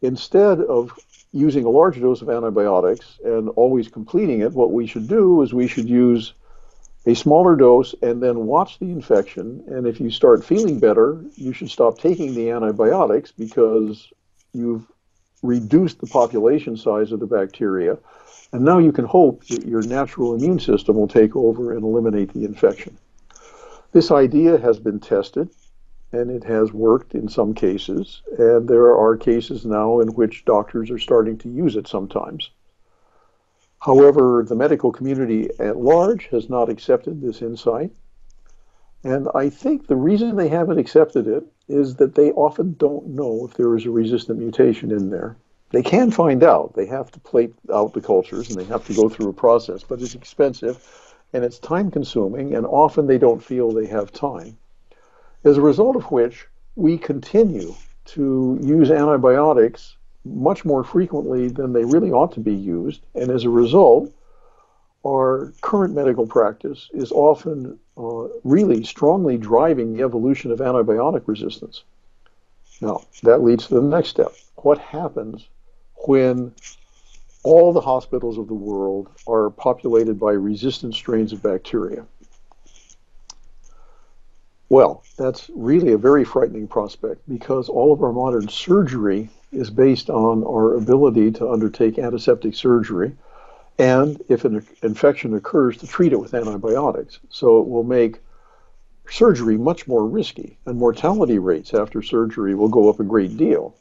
instead of using a large dose of antibiotics and always completing it, what we should do is we should use a smaller dose and then watch the infection. And if you start feeling better, you should stop taking the antibiotics because you've reduced the population size of the bacteria. And now you can hope that your natural immune system will take over and eliminate the infection. This idea has been tested and it has worked in some cases. And there are cases now in which doctors are starting to use it sometimes. However, the medical community at large has not accepted this insight. And I think the reason they haven't accepted it is that they often don't know if there is a resistant mutation in there. They can find out. They have to plate out the cultures and they have to go through a process, but it's expensive and it's time consuming, and often they don't feel they have time. As a result of which, we continue to use antibiotics much more frequently than they really ought to be used. And as a result, our current medical practice is often uh, really strongly driving the evolution of antibiotic resistance. Now, that leads to the next step. What happens when all the hospitals of the world are populated by resistant strains of bacteria? Well, that's really a very frightening prospect because all of our modern surgery is based on our ability to undertake antiseptic surgery and if an infection occurs to treat it with antibiotics. So it will make surgery much more risky and mortality rates after surgery will go up a great deal.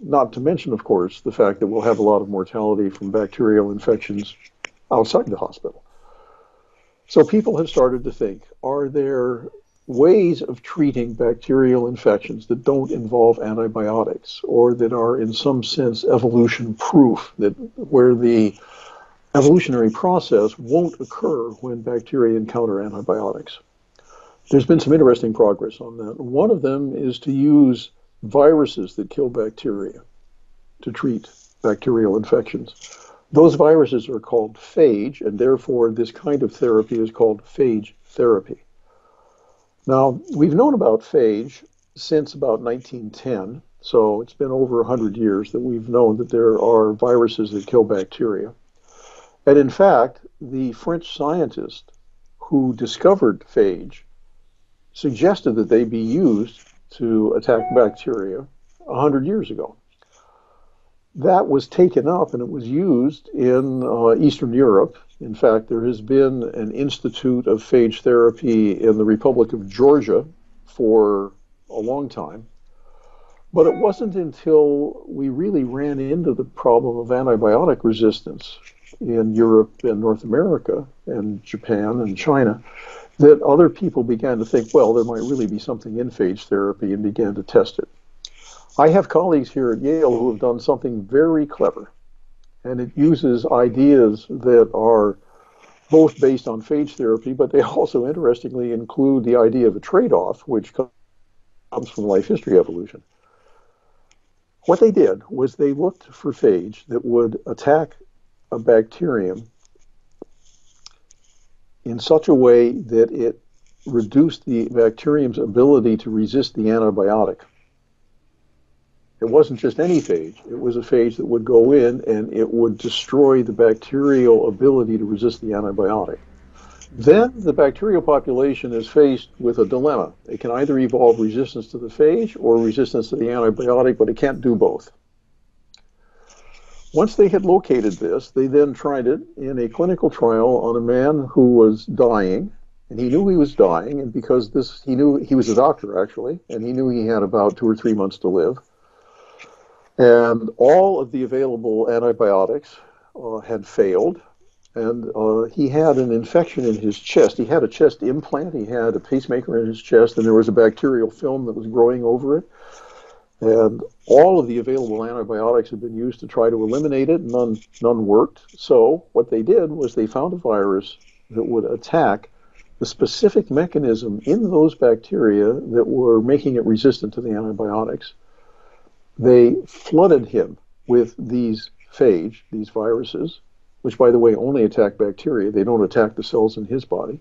Not to mention, of course, the fact that we'll have a lot of mortality from bacterial infections outside the hospital. So people have started to think, are there ways of treating bacterial infections that don't involve antibiotics or that are in some sense evolution proof that where the evolutionary process won't occur when bacteria encounter antibiotics. There's been some interesting progress on that. One of them is to use viruses that kill bacteria to treat bacterial infections. Those viruses are called phage, and therefore this kind of therapy is called phage therapy. Now, we've known about phage since about 1910, so it's been over 100 years that we've known that there are viruses that kill bacteria. And in fact, the French scientist who discovered phage suggested that they be used to attack bacteria 100 years ago. That was taken up and it was used in uh, Eastern Europe in fact, there has been an institute of phage therapy in the Republic of Georgia for a long time. But it wasn't until we really ran into the problem of antibiotic resistance in Europe and North America and Japan and China that other people began to think, well, there might really be something in phage therapy and began to test it. I have colleagues here at Yale who have done something very clever and it uses ideas that are both based on phage therapy, but they also interestingly include the idea of a trade-off, which comes from life history evolution. What they did was they looked for phage that would attack a bacterium in such a way that it reduced the bacterium's ability to resist the antibiotic. It wasn't just any phage. It was a phage that would go in and it would destroy the bacterial ability to resist the antibiotic. Then the bacterial population is faced with a dilemma. It can either evolve resistance to the phage or resistance to the antibiotic, but it can't do both. Once they had located this, they then tried it in a clinical trial on a man who was dying, and he knew he was dying, and because this, he knew he was a doctor actually, and he knew he had about two or three months to live. And all of the available antibiotics uh, had failed. And uh, he had an infection in his chest. He had a chest implant, he had a pacemaker in his chest, and there was a bacterial film that was growing over it. And all of the available antibiotics had been used to try to eliminate it. None, none worked. So what they did was they found a virus that would attack the specific mechanism in those bacteria that were making it resistant to the antibiotics, they flooded him with these phage, these viruses, which, by the way, only attack bacteria. They don't attack the cells in his body.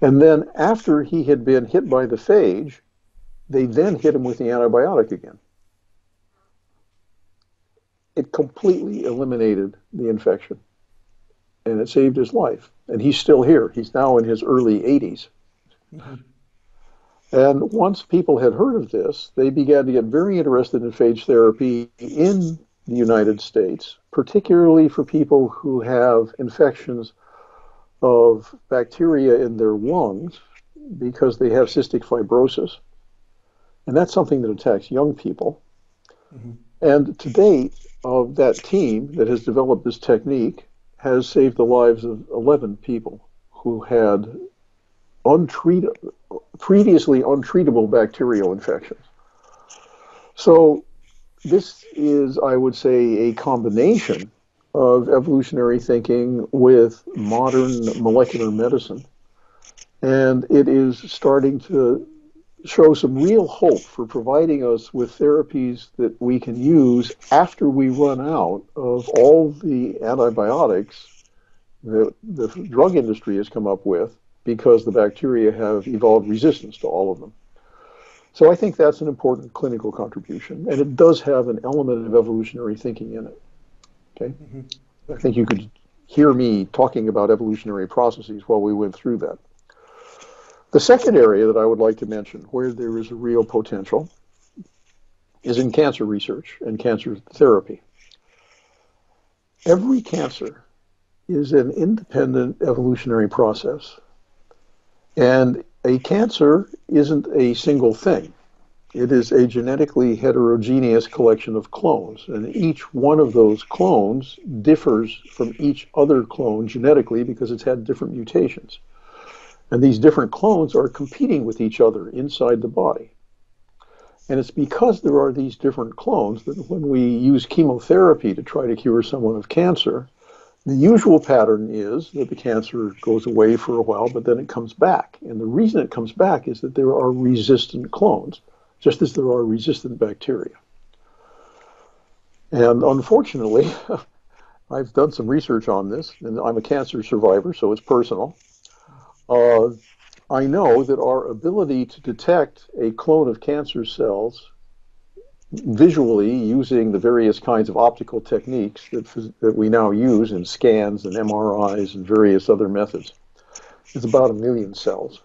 And then after he had been hit by the phage, they then hit him with the antibiotic again. It completely eliminated the infection and it saved his life. And he's still here. He's now in his early 80s. Mm-hmm. And once people had heard of this, they began to get very interested in phage therapy in the United States, particularly for people who have infections of bacteria in their lungs because they have cystic fibrosis. And that's something that attacks young people. Mm-hmm. And to date, of that team that has developed this technique has saved the lives of 11 people who had untreated, previously untreatable bacterial infections. So this is, I would say, a combination of evolutionary thinking with modern molecular medicine. And it is starting to show some real hope for providing us with therapies that we can use after we run out of all the antibiotics that the drug industry has come up with because the bacteria have evolved resistance to all of them. So I think that's an important clinical contribution, and it does have an element of evolutionary thinking in it. Okay, mm-hmm. I think you could hear me talking about evolutionary processes while we went through that. The second area that I would like to mention where there is a real potential is in cancer research and cancer therapy. Every cancer is an independent evolutionary process. And a cancer isn't a single thing. It is a genetically heterogeneous collection of clones, and each one of those clones differs from each other clone genetically because it's had different mutations. And these different clones are competing with each other inside the body. And it's because there are these different clones that when we use chemotherapy to try to cure someone of cancer, the usual pattern is that the cancer goes away for a while, but then it comes back. And the reason it comes back is that there are resistant clones, just as there are resistant bacteria. And unfortunately, I've done some research on this, and I'm a cancer survivor, so it's personal uh, I know that our ability to detect a clone of cancer cells visually using the various kinds of optical techniques that, that we now use in scans and MRIs and various other methods is about a million cells.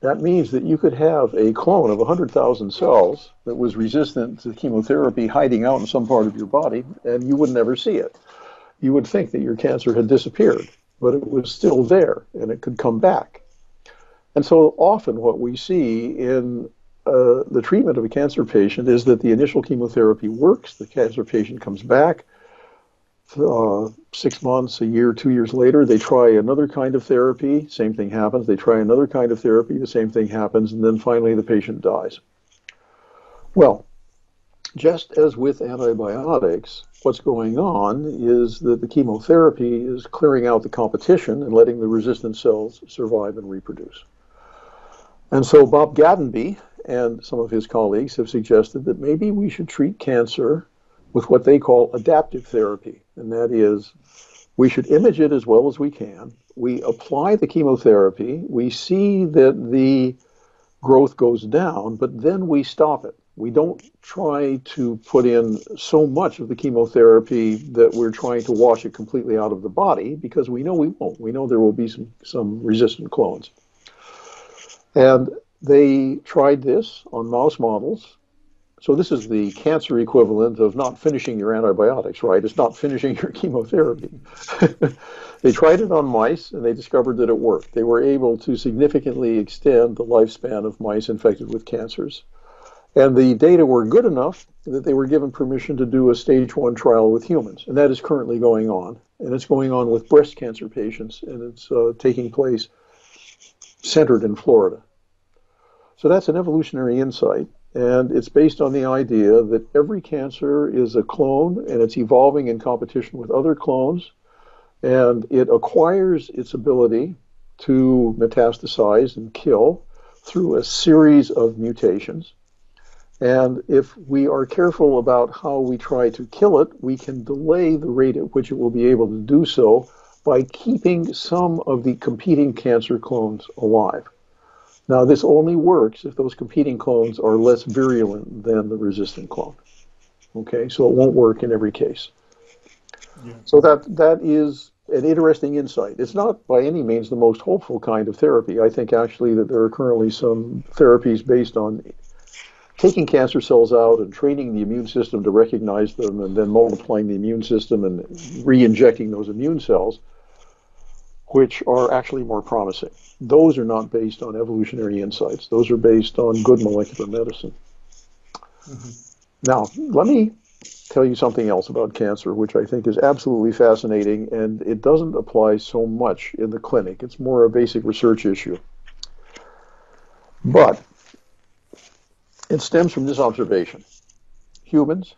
That means that you could have a clone of 100,000 cells that was resistant to chemotherapy hiding out in some part of your body, and you would never see it. You would think that your cancer had disappeared but it was still there and it could come back. And so often what we see in uh, the treatment of a cancer patient is that the initial chemotherapy works, the cancer patient comes back. Uh, six months, a year, two years later, they try another kind of therapy, same thing happens. They try another kind of therapy, the same thing happens, and then finally the patient dies. Well, just as with antibiotics, what's going on is that the chemotherapy is clearing out the competition and letting the resistant cells survive and reproduce. And so Bob Gatenby and some of his colleagues have suggested that maybe we should treat cancer with what they call adaptive therapy. And that is, we should image it as well as we can. We apply the chemotherapy. We see that the growth goes down, but then we stop it we don't try to put in so much of the chemotherapy that we're trying to wash it completely out of the body because we know we won't. We know there will be some, some resistant clones. And they tried this on mouse models. So this is the cancer equivalent of not finishing your antibiotics, right? It's not finishing your chemotherapy. they tried it on mice and they discovered that it worked. They were able to significantly extend the lifespan of mice infected with cancers. And the data were good enough that they were given permission to do a stage one trial with humans. And that is currently going on. And it's going on with breast cancer patients, and it's uh, taking place centered in Florida. So that's an evolutionary insight. And it's based on the idea that every cancer is a clone and it's evolving in competition with other clones. And it acquires its ability to metastasize and kill through a series of mutations. And if we are careful about how we try to kill it, we can delay the rate at which it will be able to do so by keeping some of the competing cancer clones alive. Now, this only works if those competing clones are less virulent than the resistant clone. Okay, so it won't work in every case. Yeah. So that that is an interesting insight. It's not by any means the most hopeful kind of therapy. I think actually that there are currently some therapies based on taking cancer cells out and training the immune system to recognize them and then multiplying the immune system and re-injecting those immune cells, which are actually more promising. Those are not based on evolutionary insights. Those are based on good molecular medicine. Mm-hmm. Now, let me tell you something else about cancer, which I think is absolutely fascinating, and it doesn't apply so much in the clinic. It's more a basic research issue. But it stems from this observation. Humans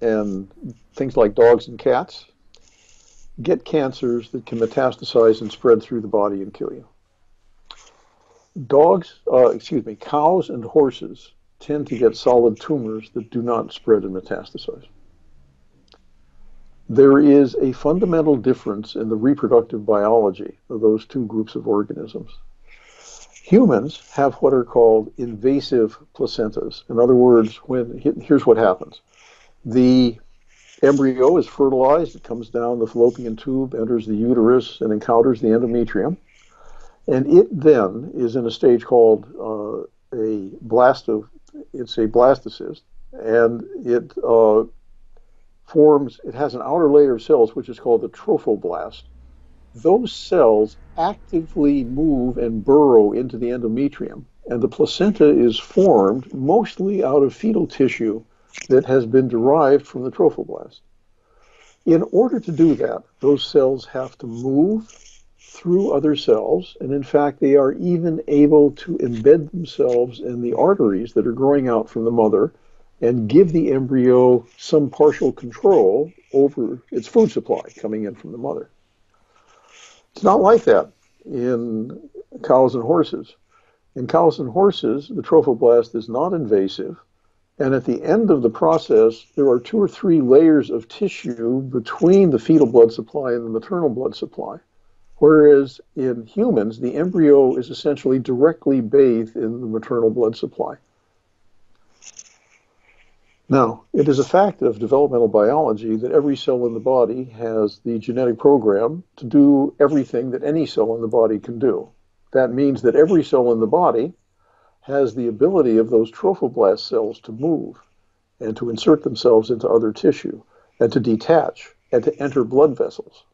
and things like dogs and cats get cancers that can metastasize and spread through the body and kill you. Dogs, uh, excuse me, cows and horses tend to get solid tumors that do not spread and metastasize. There is a fundamental difference in the reproductive biology of those two groups of organisms. Humans have what are called invasive placentas. In other words, when here's what happens. The embryo is fertilized, it comes down the fallopian tube, enters the uterus, and encounters the endometrium. And it then is in a stage called uh, a blasto, it's a blastocyst, and it uh, forms, it has an outer layer of cells which is called the trophoblast. Those cells actively move and burrow into the endometrium, and the placenta is formed mostly out of fetal tissue that has been derived from the trophoblast. In order to do that, those cells have to move through other cells, and in fact, they are even able to embed themselves in the arteries that are growing out from the mother and give the embryo some partial control over its food supply coming in from the mother. It's not like that in cows and horses. In cows and horses, the trophoblast is not invasive, and at the end of the process, there are two or three layers of tissue between the fetal blood supply and the maternal blood supply. Whereas in humans, the embryo is essentially directly bathed in the maternal blood supply. Now, it is a fact of developmental biology that every cell in the body has the genetic program to do everything that any cell in the body can do. That means that every cell in the body has the ability of those trophoblast cells to move and to insert themselves into other tissue and to detach and to enter blood vessels.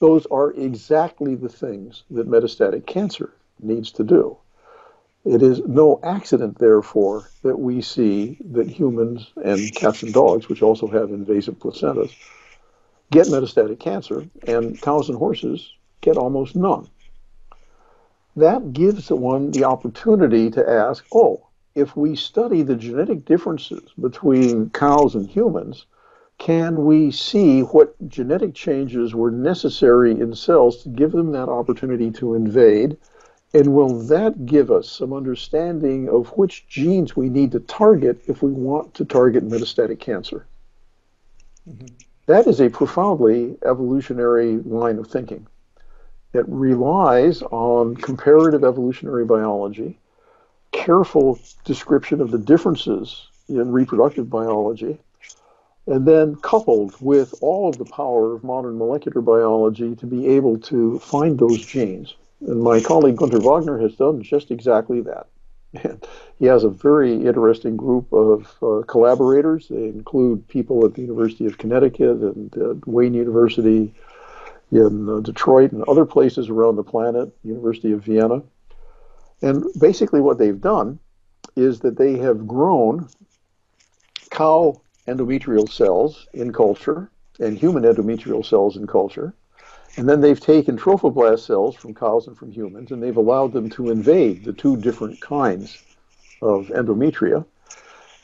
Those are exactly the things that metastatic cancer needs to do. It is no accident, therefore, that we see that humans and cats and dogs, which also have invasive placentas, get metastatic cancer, and cows and horses get almost none. That gives one the opportunity to ask, oh, if we study the genetic differences between cows and humans, can we see what genetic changes were necessary in cells to give them that opportunity to invade? And will that give us some understanding of which genes we need to target if we want to target metastatic cancer? Mm-hmm. That is a profoundly evolutionary line of thinking. It relies on comparative evolutionary biology, careful description of the differences in reproductive biology, and then coupled with all of the power of modern molecular biology to be able to find those genes. And my colleague Gunter Wagner has done just exactly that. And he has a very interesting group of uh, collaborators. They include people at the University of Connecticut and uh, Wayne University in uh, Detroit and other places around the planet, University of Vienna. And basically, what they've done is that they have grown cow endometrial cells in culture and human endometrial cells in culture and then they've taken trophoblast cells from cows and from humans, and they've allowed them to invade the two different kinds of endometria.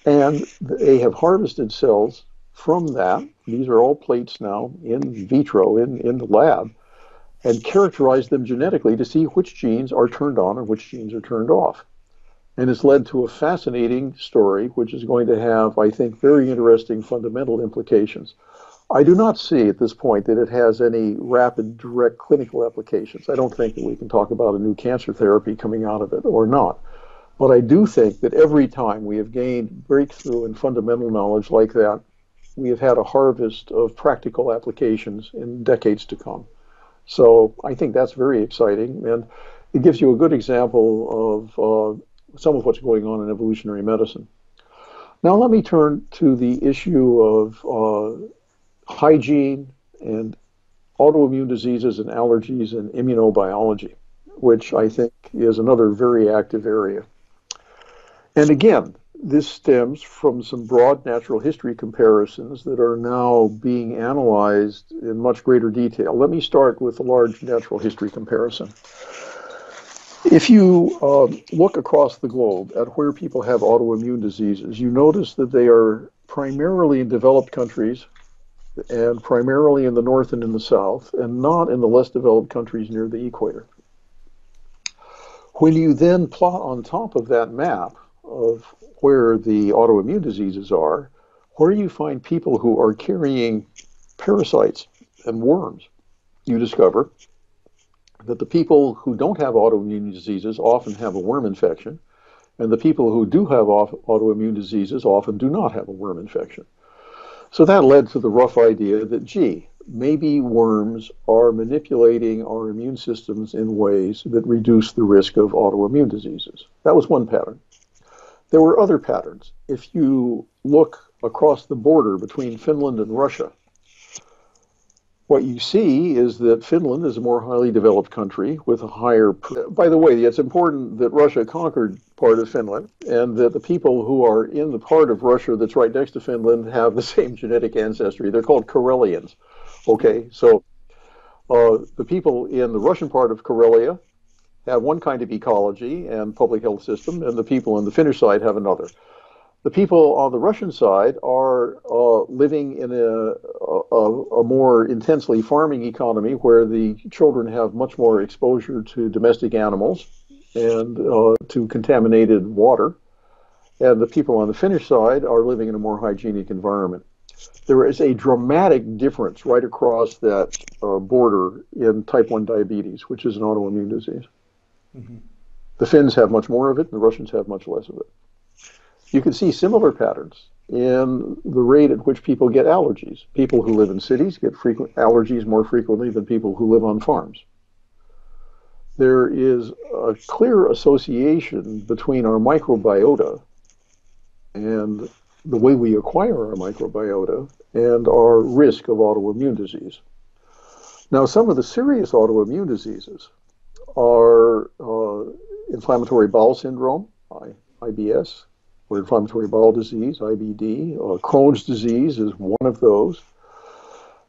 And they have harvested cells from that. These are all plates now in vitro, in, in the lab. and characterized them genetically to see which genes are turned on and which genes are turned off. And it's led to a fascinating story, which is going to have, I think, very interesting fundamental implications. I do not see at this point that it has any rapid, direct clinical applications. I don't think that we can talk about a new cancer therapy coming out of it or not. But I do think that every time we have gained breakthrough and fundamental knowledge like that, we have had a harvest of practical applications in decades to come. So I think that's very exciting, and it gives you a good example of uh, some of what's going on in evolutionary medicine. Now let me turn to the issue of uh, hygiene and autoimmune diseases and allergies and immunobiology, which I think is another very active area. And again, this stems from some broad natural history comparisons that are now being analyzed in much greater detail. Let me start with a large natural history comparison. If you uh, look across the globe at where people have autoimmune diseases, you notice that they are primarily in developed countries and primarily in the north and in the south, and not in the less developed countries near the equator. When you then plot on top of that map of where the autoimmune diseases are, where you find people who are carrying parasites and worms, you discover that the people who don't have autoimmune diseases often have a worm infection, and the people who do have autoimmune diseases often do not have a worm infection. So that led to the rough idea that, gee, maybe worms are manipulating our immune systems in ways that reduce the risk of autoimmune diseases. That was one pattern. There were other patterns. If you look across the border between Finland and Russia, what you see is that Finland is a more highly developed country with a higher. By the way, it's important that Russia conquered part of Finland and that the people who are in the part of Russia that's right next to Finland have the same genetic ancestry. They're called Karelians. Okay, so uh, the people in the Russian part of Karelia have one kind of ecology and public health system, and the people on the Finnish side have another the people on the Russian side are uh, living in a, a, a, more intensely farming economy where the children have much more exposure to domestic animals and uh, to contaminated water. And the people on the Finnish side are living in a more hygienic environment. There is a dramatic difference right across that uh, border in type 1 diabetes, which is an autoimmune disease. Mm-hmm. The Finns have much more of it, and the Russians have much less of it. You can see similar patterns in the rate at which people get allergies. People who live in cities get frequent allergies more frequently than people who live on farms. There is a clear association between our microbiota and the way we acquire our microbiota and our risk of autoimmune disease. Now, some of the serious autoimmune diseases are uh, inflammatory bowel syndrome, IBS, or inflammatory bowel disease, IBD. Uh, Crohn's disease is one of those.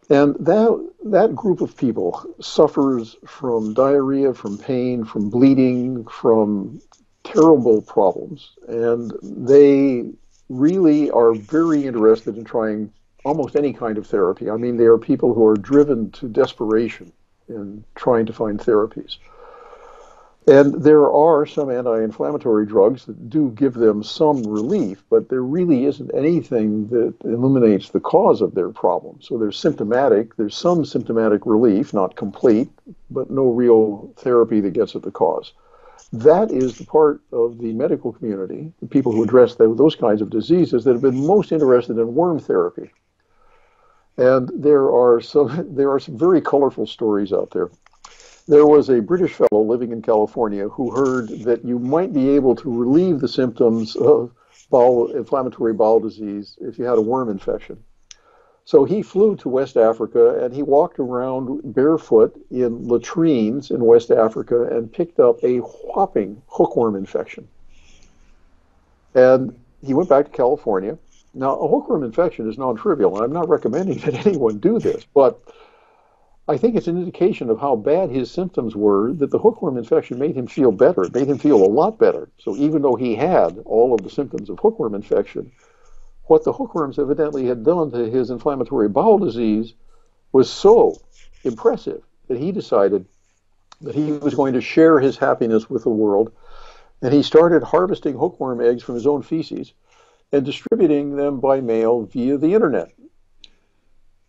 And that, that group of people suffers from diarrhea, from pain, from bleeding, from terrible problems. And they really are very interested in trying almost any kind of therapy. I mean, they are people who are driven to desperation in trying to find therapies. And there are some anti inflammatory drugs that do give them some relief, but there really isn't anything that eliminates the cause of their problem. So they're symptomatic, there's some symptomatic relief, not complete, but no real therapy that gets at the cause. That is the part of the medical community, the people who address those kinds of diseases, that have been most interested in worm therapy. And there are some, there are some very colorful stories out there. There was a British fellow living in California who heard that you might be able to relieve the symptoms of bowel, inflammatory bowel disease if you had a worm infection. So he flew to West Africa and he walked around barefoot in latrines in West Africa and picked up a whopping hookworm infection. And he went back to California. Now, a hookworm infection is non trivial, and I'm not recommending that anyone do this, but I think it's an indication of how bad his symptoms were that the hookworm infection made him feel better. It made him feel a lot better. So even though he had all of the symptoms of hookworm infection, what the hookworms evidently had done to his inflammatory bowel disease was so impressive that he decided that he was going to share his happiness with the world. And he started harvesting hookworm eggs from his own feces and distributing them by mail via the internet.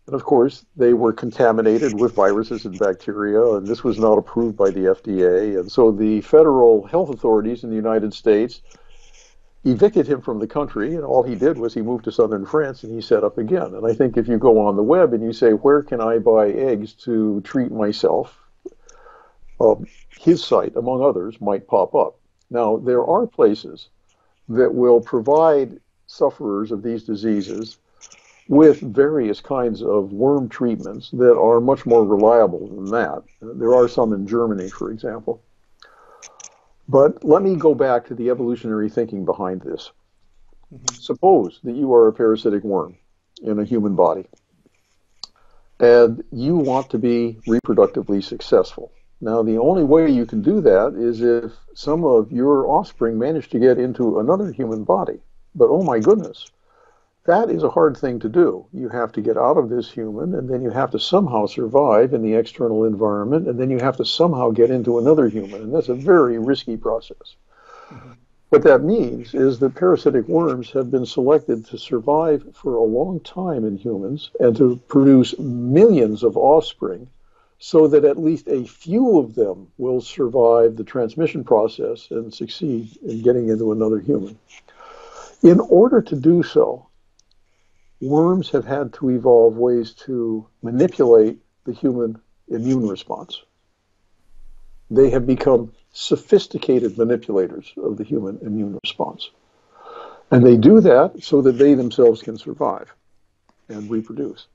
And of course, they were contaminated with viruses and bacteria, and this was not approved by the FDA. And so the federal health authorities in the United States evicted him from the country, and all he did was he moved to southern France and he set up again. And I think if you go on the web and you say, Where can I buy eggs to treat myself? Um, his site, among others, might pop up. Now, there are places that will provide sufferers of these diseases with various kinds of worm treatments that are much more reliable than that. There are some in Germany, for example. But let me go back to the evolutionary thinking behind this. Mm-hmm. Suppose that you are a parasitic worm in a human body and you want to be reproductively successful. Now, the only way you can do that is if some of your offspring manage to get into another human body. But oh my goodness, that is a hard thing to do. You have to get out of this human, and then you have to somehow survive in the external environment, and then you have to somehow get into another human. And that's a very risky process. Mm-hmm. What that means is that parasitic worms have been selected to survive for a long time in humans and to produce millions of offspring so that at least a few of them will survive the transmission process and succeed in getting into another human. In order to do so, worms have had to evolve ways to manipulate the human immune response. They have become sophisticated manipulators of the human immune response. And they do that so that they themselves can survive and reproduce.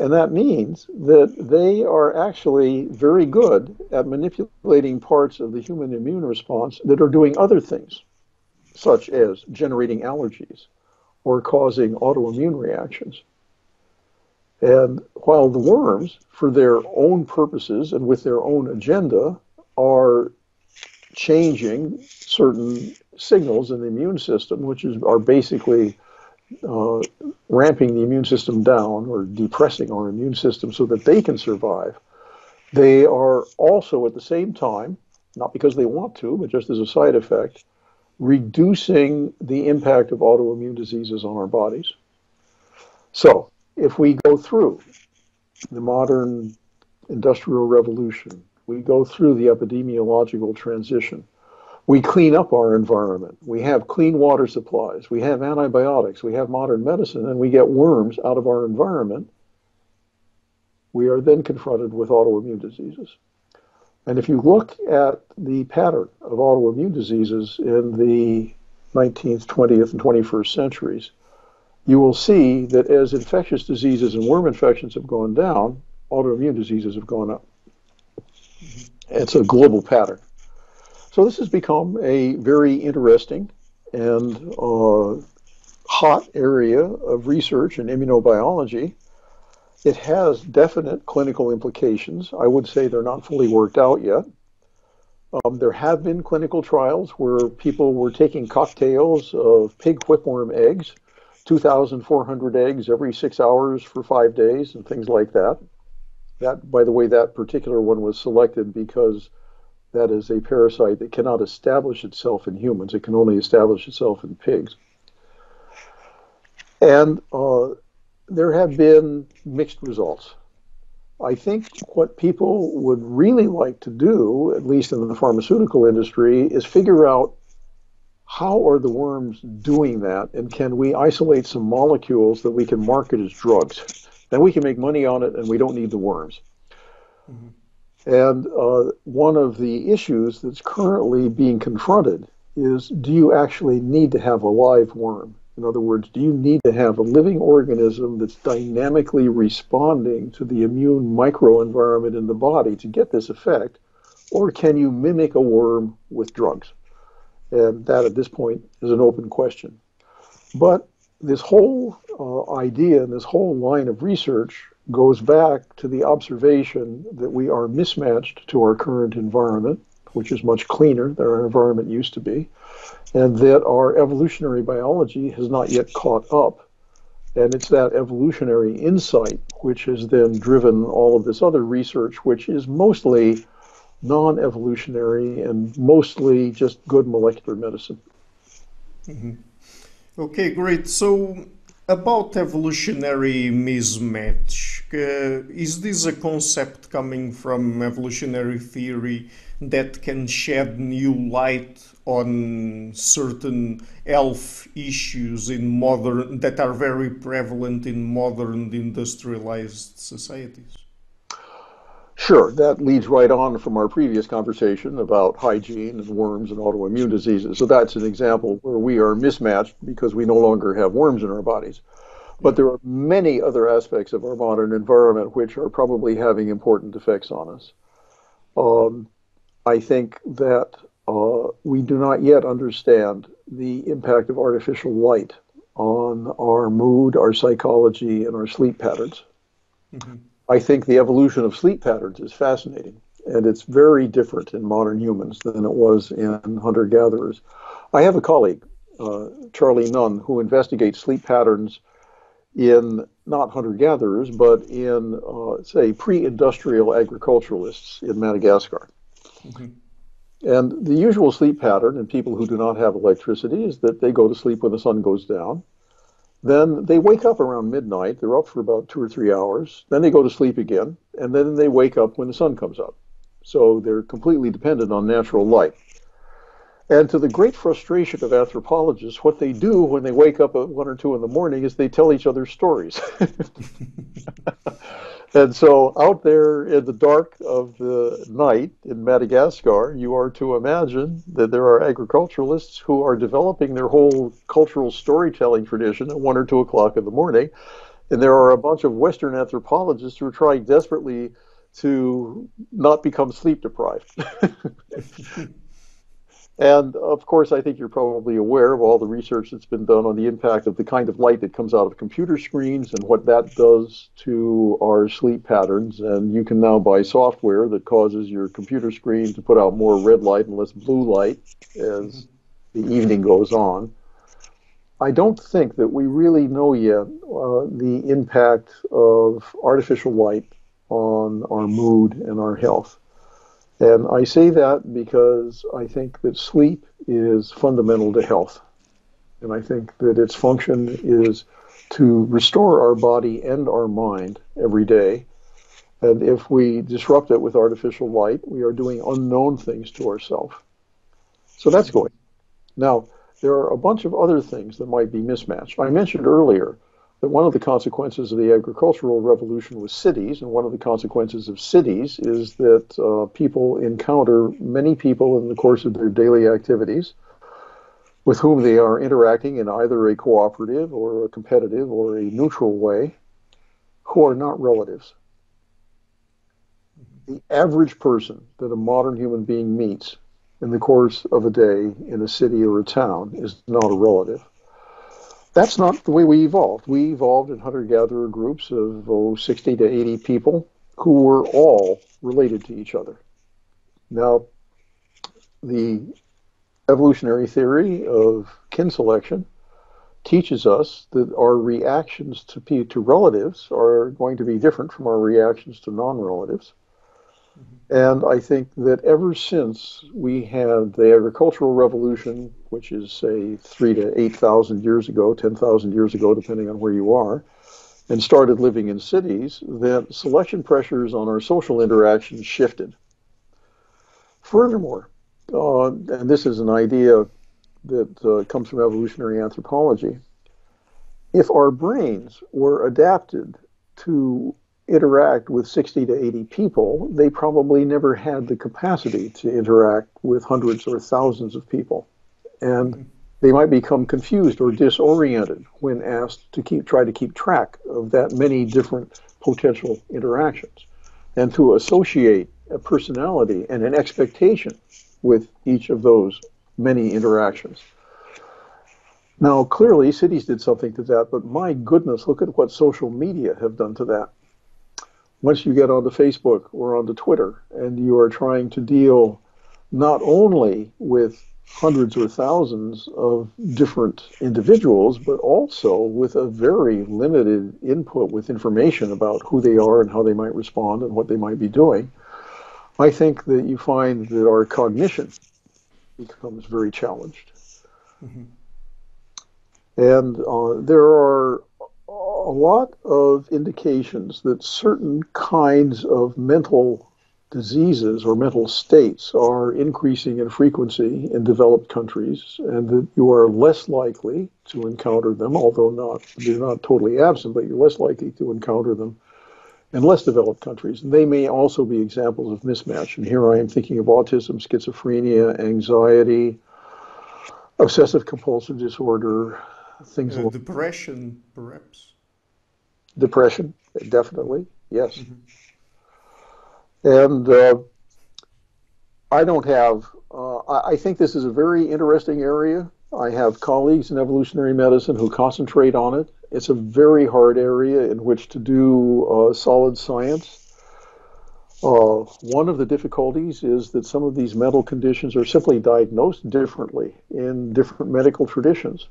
And that means that they are actually very good at manipulating parts of the human immune response that are doing other things, such as generating allergies or causing autoimmune reactions. And while the worms, for their own purposes and with their own agenda, are changing certain signals in the immune system, which is, are basically uh, ramping the immune system down or depressing our immune system so that they can survive, they are also at the same time, not because they want to, but just as a side effect, reducing the impact of autoimmune diseases on our bodies. So, if we go through the modern industrial revolution, we go through the epidemiological transition, we clean up our environment, we have clean water supplies, we have antibiotics, we have modern medicine, and we get worms out of our environment, we are then confronted with autoimmune diseases. And if you look at the pattern of autoimmune diseases in the 19th, 20th, and 21st centuries, you will see that as infectious diseases and worm infections have gone down, autoimmune diseases have gone up. It's a global pattern. So this has become a very interesting and uh, hot area of research in immunobiology it has definite clinical implications. I would say they're not fully worked out yet. Um, there have been clinical trials where people were taking cocktails of pig whipworm eggs, 2,400 eggs every six hours for five days, and things like that. That, by the way, that particular one was selected because that is a parasite that cannot establish itself in humans. It can only establish itself in pigs. And uh, there have been mixed results. I think what people would really like to do, at least in the pharmaceutical industry, is figure out how are the worms doing that, and can we isolate some molecules that we can market as drugs? Then we can make money on it, and we don't need the worms. Mm-hmm. And uh, one of the issues that's currently being confronted is do you actually need to have a live worm? In other words, do you need to have a living organism that's dynamically responding to the immune microenvironment in the body to get this effect? Or can you mimic a worm with drugs? And that at this point is an open question. But this whole uh, idea and this whole line of research goes back to the observation that we are mismatched to our current environment, which is much cleaner than our environment used to be and that our evolutionary biology has not yet caught up And it's that evolutionary insight which has then driven all of this other research, which is mostly non evolutionary and mostly just good molecular medicine. Mm-hmm. Okay, great. So, about evolutionary mismatch, uh, is this a concept coming from evolutionary theory that can shed new light on certain health issues in modern that are very prevalent in modern industrialized societies? Sure, that leads right on from our previous conversation about hygiene and worms and autoimmune diseases. So that's an example where we are mismatched because we no longer have worms in our bodies. But there are many other aspects of our modern environment which are probably having important effects on us. Um, I think that uh, we do not yet understand the impact of artificial light on our mood, our psychology, and our sleep patterns. Mm-hmm. I think the evolution of sleep patterns is fascinating, and it's very different in modern humans than it was in hunter gatherers. I have a colleague, uh, Charlie Nunn, who investigates sleep patterns in not hunter gatherers, but in, uh, say, pre industrial agriculturalists in Madagascar. Mm-hmm. And the usual sleep pattern in people who do not have electricity is that they go to sleep when the sun goes down then they wake up around midnight. They're up for about two or three hours. Then they go to sleep again, and then they wake up when the sun comes up. So they're completely dependent on natural light. And to the great frustration of anthropologists, what they do when they wake up at one or two in the morning is they tell each other stories. And so, out there in the dark of the night in Madagascar, you are to imagine that there are agriculturalists who are developing their whole cultural storytelling tradition at one or two o'clock in the morning. And there are a bunch of Western anthropologists who are trying desperately to not become sleep deprived. And of course, I think you're probably aware of all the research that's been done on the impact of the kind of light that comes out of computer screens and what that does to our sleep patterns. And you can now buy software that causes your computer screen to put out more red light and less blue light as the evening goes on. I don't think that we really know yet uh, the impact of artificial light on our mood and our health. And I say that because I think that sleep is fundamental to health. And I think that its function is to restore our body and our mind every day. And if we disrupt it with artificial light, we are doing unknown things to ourselves. So that's going. Now, there are a bunch of other things that might be mismatched. I mentioned earlier that one of the consequences of the agricultural revolution was cities, and one of the consequences of cities is that uh, people encounter many people in the course of their daily activities with whom they are interacting in either a cooperative or a competitive or a neutral way who are not relatives. The average person that a modern human being meets in the course of a day in a city or a town is not a relative that's not the way we evolved. We evolved in hunter gatherer groups of oh, 60 to 80 people who were all related to each other. Now, the evolutionary theory of kin selection teaches us that our reactions to, to relatives are going to be different from our reactions to non relatives. And I think that ever since we had the agricultural revolution, which is say three to eight thousand years ago, ten thousand years ago, depending on where you are, and started living in cities, that selection pressures on our social interactions shifted. Furthermore, uh, and this is an idea that uh, comes from evolutionary anthropology, if our brains were adapted to interact with 60 to 80 people, they probably never had the capacity to interact with hundreds or thousands of people. And they might become confused or disoriented when asked to keep try to keep track of that many different potential interactions and to associate a personality and an expectation with each of those many interactions. Now, clearly, cities did something to that, but my goodness, look at what social media have done to that once you get onto Facebook or onto Twitter and you are trying to deal not only with hundreds or thousands of different individuals, but also with a very limited input with information about who they are and how they might respond and what they might be doing, I think that you find that our cognition becomes very challenged. Mm-hmm. And uh, there are a lot of indications that certain kinds of mental diseases or mental states are increasing in frequency in developed countries, and that you are less likely to encounter them, although not they're not totally absent, but you're less likely to encounter them in less developed countries. And they may also be examples of mismatch. And here I am thinking of autism, schizophrenia, anxiety, obsessive compulsive disorder, things uh, like depression, perhaps. Depression, definitely, yes. Mm-hmm. And uh, I don't have, uh, I think this is a very interesting area. I have colleagues in evolutionary medicine who concentrate on it. It's a very hard area in which to do uh, solid science. Uh, one of the difficulties is that some of these mental conditions are simply diagnosed differently in different medical traditions.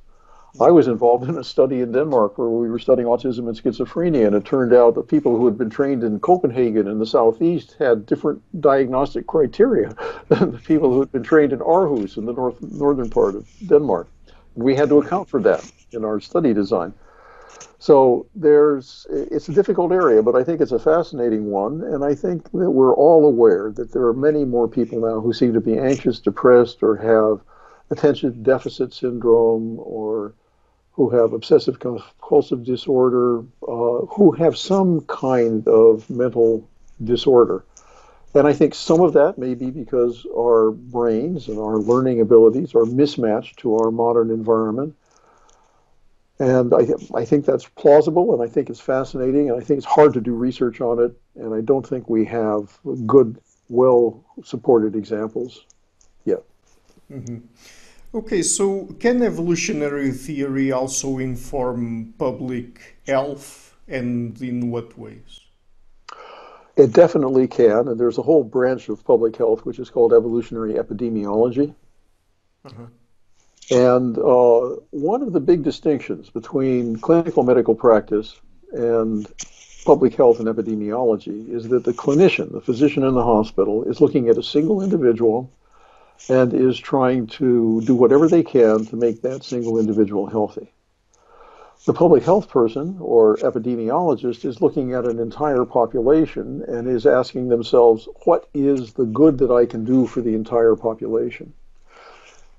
I was involved in a study in Denmark where we were studying autism and schizophrenia, and it turned out that people who had been trained in Copenhagen in the southeast had different diagnostic criteria than the people who had been trained in Aarhus in the north, northern part of Denmark. We had to account for that in our study design. So there's it's a difficult area, but I think it's a fascinating one, and I think that we're all aware that there are many more people now who seem to be anxious, depressed, or have attention deficit syndrome or who have obsessive compulsive disorder, uh, who have some kind of mental disorder. And I think some of that may be because our brains and our learning abilities are mismatched to our modern environment. And I, I think that's plausible and I think it's fascinating and I think it's hard to do research on it. And I don't think we have good, well supported examples yet. Mm-hmm. Okay, so can evolutionary theory also inform public health and in what ways? It definitely can, and there's a whole branch of public health which is called evolutionary epidemiology. Uh-huh. And uh, one of the big distinctions between clinical medical practice and public health and epidemiology is that the clinician, the physician in the hospital, is looking at a single individual and is trying to do whatever they can to make that single individual healthy. The public health person or epidemiologist is looking at an entire population and is asking themselves, what is the good that I can do for the entire population?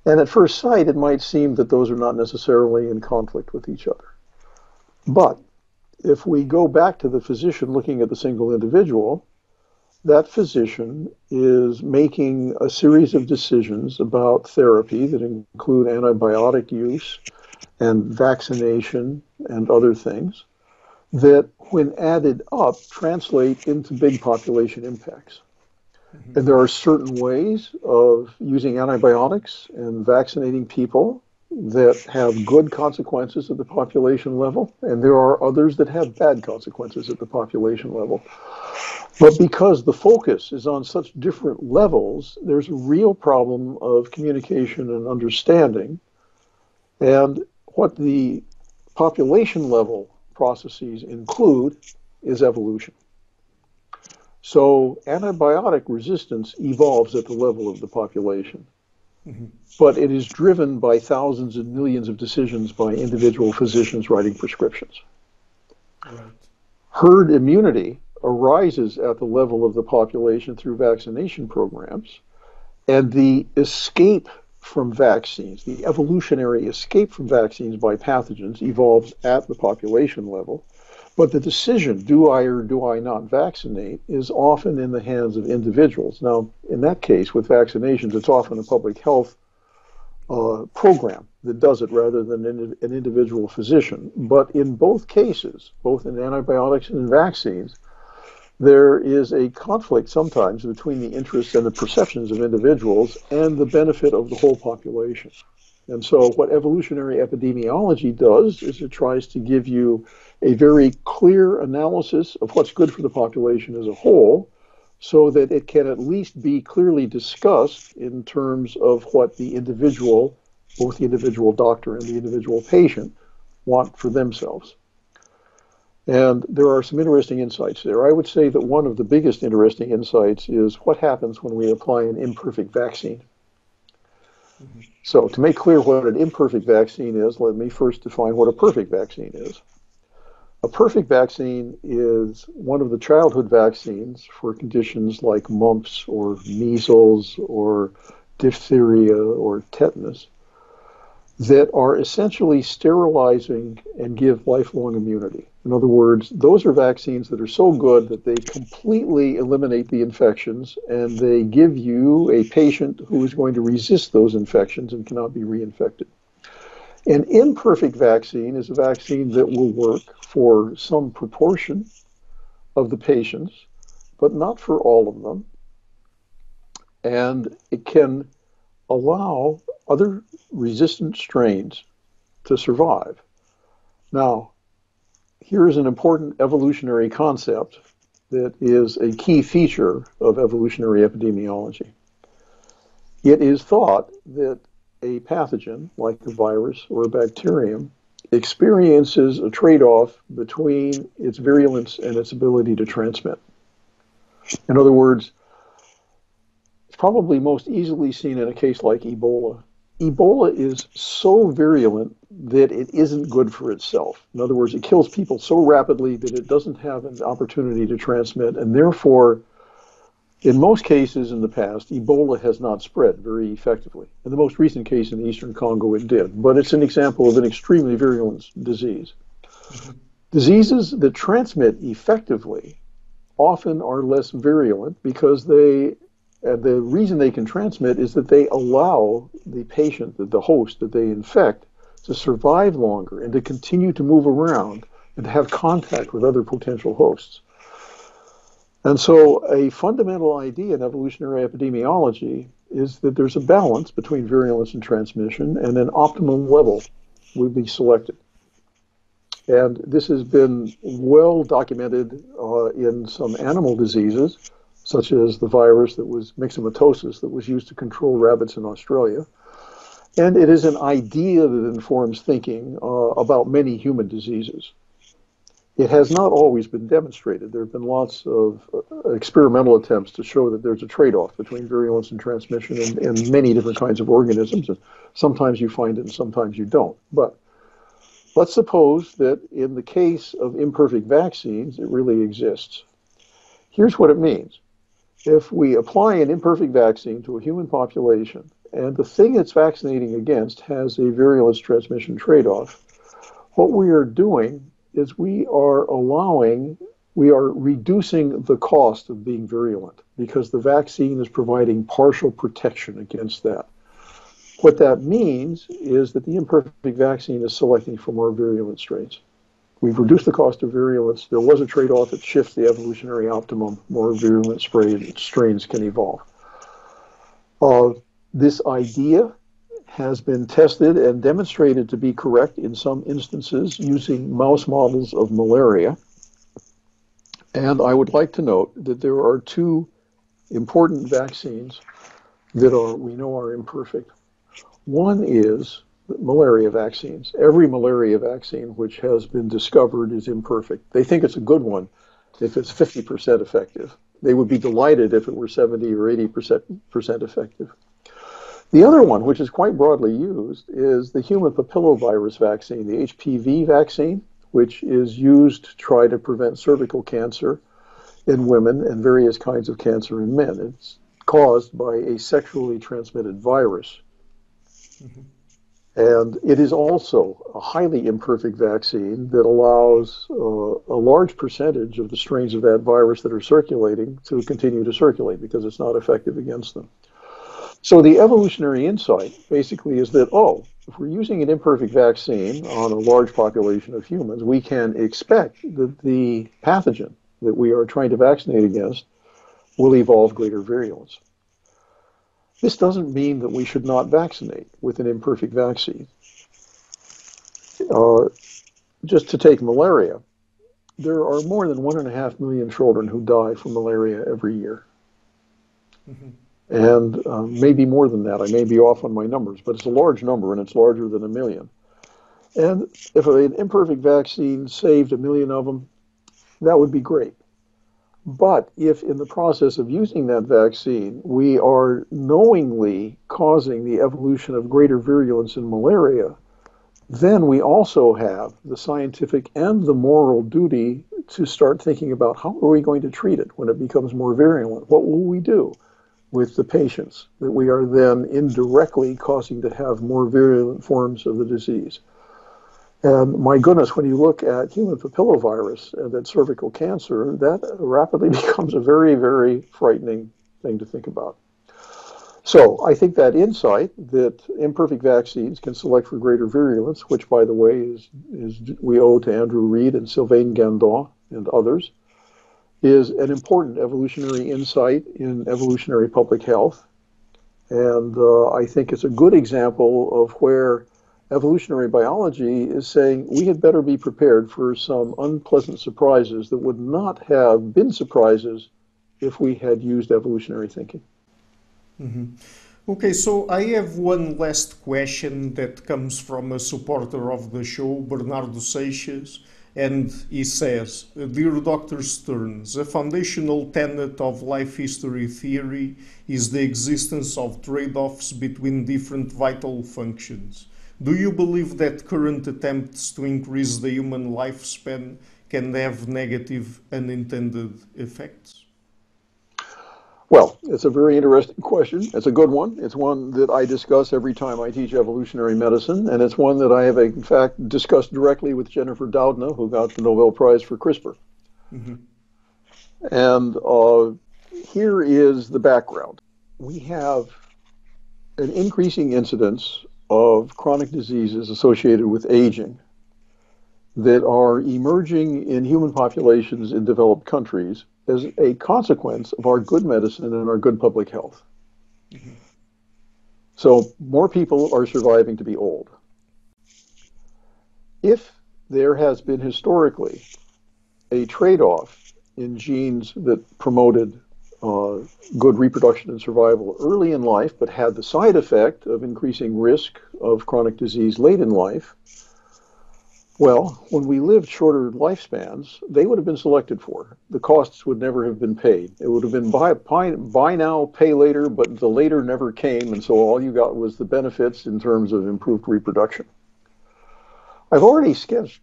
And at first sight, it might seem that those are not necessarily in conflict with each other. But if we go back to the physician looking at the single individual, that physician is making a series of decisions about therapy that include antibiotic use and vaccination and other things that, when added up, translate into big population impacts. Mm-hmm. And there are certain ways of using antibiotics and vaccinating people that have good consequences at the population level, and there are others that have bad consequences at the population level. But because the focus is on such different levels, there's a real problem of communication and understanding. And what the population level processes include is evolution. So antibiotic resistance evolves at the level of the population. Mm-hmm. But it is driven by thousands and millions of decisions by individual physicians writing prescriptions. Right. Herd immunity arises at the level of the population through vaccination programs, and the escape from vaccines, the evolutionary escape from vaccines by pathogens, evolves at the population level. But the decision, do I or do I not vaccinate, is often in the hands of individuals. Now, in that case, with vaccinations, it's often a public health uh, program that does it rather than an individual physician. But in both cases, both in antibiotics and in vaccines, there is a conflict sometimes between the interests and the perceptions of individuals and the benefit of the whole population. And so, what evolutionary epidemiology does is it tries to give you a very clear analysis of what's good for the population as a whole, so that it can at least be clearly discussed in terms of what the individual, both the individual doctor and the individual patient, want for themselves. And there are some interesting insights there. I would say that one of the biggest interesting insights is what happens when we apply an imperfect vaccine. So, to make clear what an imperfect vaccine is, let me first define what a perfect vaccine is. A perfect vaccine is one of the childhood vaccines for conditions like mumps or measles or diphtheria or tetanus that are essentially sterilizing and give lifelong immunity. In other words, those are vaccines that are so good that they completely eliminate the infections and they give you a patient who is going to resist those infections and cannot be reinfected. An imperfect vaccine is a vaccine that will work for some proportion of the patients, but not for all of them. And it can allow other resistant strains to survive. Now, here's an important evolutionary concept that is a key feature of evolutionary epidemiology. It is thought that a pathogen, like a virus or a bacterium, experiences a trade off between its virulence and its ability to transmit. In other words, it's probably most easily seen in a case like Ebola. Ebola is so virulent that it isn't good for itself. In other words, it kills people so rapidly that it doesn't have an opportunity to transmit, and therefore, in most cases in the past, Ebola has not spread very effectively. In the most recent case in eastern Congo, it did, but it's an example of an extremely virulent disease. Diseases that transmit effectively often are less virulent because they and the reason they can transmit is that they allow the patient, the host that they infect, to survive longer and to continue to move around and to have contact with other potential hosts. And so, a fundamental idea in evolutionary epidemiology is that there's a balance between virulence and transmission, and an optimum level would be selected. And this has been well documented uh, in some animal diseases such as the virus that was myxomatosis that was used to control rabbits in Australia. And it is an idea that informs thinking uh, about many human diseases. It has not always been demonstrated. There have been lots of uh, experimental attempts to show that there's a trade off between virulence and transmission in, in many different kinds of organisms. And sometimes you find it and sometimes you don't. But let's suppose that in the case of imperfect vaccines, it really exists. Here's what it means if we apply an imperfect vaccine to a human population and the thing it's vaccinating against has a virulence transmission trade off, what we are doing is we are allowing, we are reducing the cost of being virulent because the vaccine is providing partial protection against that. What that means is that the imperfect vaccine is selecting for more virulent strains. We've reduced the cost of virulence. There was a trade off that shifts the evolutionary optimum. More virulent strains can evolve. Uh, this idea has been tested and demonstrated to be correct in some instances using mouse models of malaria. And I would like to note that there are two important vaccines that are we know are imperfect. One is malaria vaccines. Every malaria vaccine which has been discovered is imperfect. They think it's a good one if it's 50% effective. They would be delighted if it were 70 or 80% effective. The other one, which is quite broadly used, is the human papillovirus vaccine, the HPV vaccine, which is used to try to prevent cervical cancer in women and various kinds of cancer in men. It's caused by a sexually transmitted virus. Mm-hmm. And it is also a highly imperfect vaccine that allows uh, a large percentage of the strains of that virus that are circulating to continue to circulate because it's not effective against them. So the evolutionary insight basically is that, oh, if we're using an imperfect vaccine on a large population of humans, we can expect that the pathogen that we are trying to vaccinate against will evolve greater virulence. This doesn't mean that we should not vaccinate with an imperfect vaccine. Uh, just to take malaria, there are more than one and a half million children who die from malaria every year. Mm-hmm. And uh, maybe more than that. I may be off on my numbers, but it's a large number and it's larger than a million. And if an imperfect vaccine saved a million of them, that would be great. But if in the process of using that vaccine, we are knowingly causing the evolution of greater virulence in malaria, then we also have the scientific and the moral duty to start thinking about how are we going to treat it when it becomes more virulent? What will we do with the patients that we are then indirectly causing to have more virulent forms of the disease? And my goodness, when you look at human papillovirus and at cervical cancer, that rapidly becomes a very, very frightening thing to think about. So I think that insight that imperfect vaccines can select for greater virulence, which by the way is, is we owe to Andrew Read and Sylvain Gandon and others, is an important evolutionary insight in evolutionary public health. And uh, I think it's a good example of where evolutionary biology is saying we had better be prepared for some unpleasant surprises that would not have been surprises if we had used evolutionary thinking. Mm-hmm. Okay, so I have one last question that comes from a supporter of the show, Bernardo Seixas, and he says, Dear Dr. Stearns, a foundational tenet of life history theory is the existence of trade offs between different vital functions. Do you believe that current attempts to increase the human lifespan can have negative unintended effects? Well, it's a very interesting question. It's a good one. It's one that I discuss every time I teach evolutionary medicine, and it's one that I have, in fact, discussed directly with Jennifer Doudna, who got the Nobel Prize for CRISPR. Mm-hmm. And uh, here is the background we have an increasing incidence of chronic diseases associated with aging that are emerging in human populations in developed countries as a consequence of our good medicine and our good public health. Mm-hmm. So, more people are surviving to be old. If there has been historically a trade off in genes that promoted uh, good reproduction and survival early in life, but had the side effect of increasing risk of chronic disease late in life. Well, when we lived shorter lifespans, they would have been selected for. The costs would never have been paid. It would have been buy, buy, buy now, pay later, but the later never came, and so all you got was the benefits in terms of improved reproduction. I've already sketched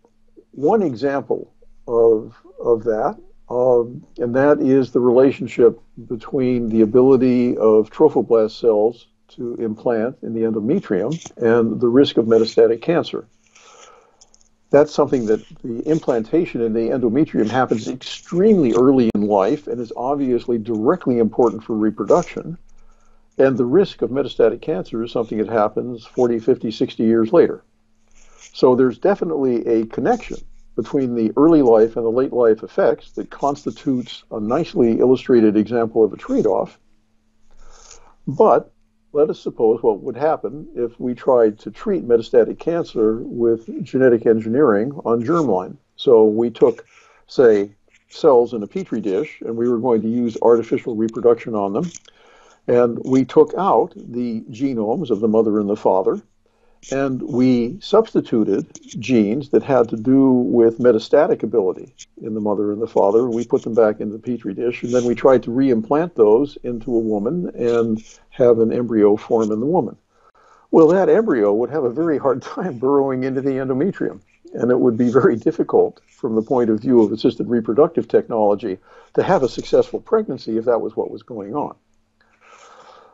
one example of, of that, um, and that is the relationship between the ability of trophoblast cells to implant in the endometrium and the risk of metastatic cancer. That's something that the implantation in the endometrium happens extremely early in life and is obviously directly important for reproduction. And the risk of metastatic cancer is something that happens 40, 50, 60 years later. So there's definitely a connection between the early life and the late life effects that constitutes a nicely illustrated example of a trade off. But let us suppose what would happen if we tried to treat metastatic cancer with genetic engineering on germline. So we took, say, cells in a petri dish and we were going to use artificial reproduction on them. And we took out the genomes of the mother and the father and we substituted genes that had to do with metastatic ability in the mother and the father. We put them back into the petri dish, and then we tried to reimplant those into a woman and have an embryo form in the woman. Well, that embryo would have a very hard time burrowing into the endometrium, and it would be very difficult from the point of view of assisted reproductive technology to have a successful pregnancy if that was what was going on.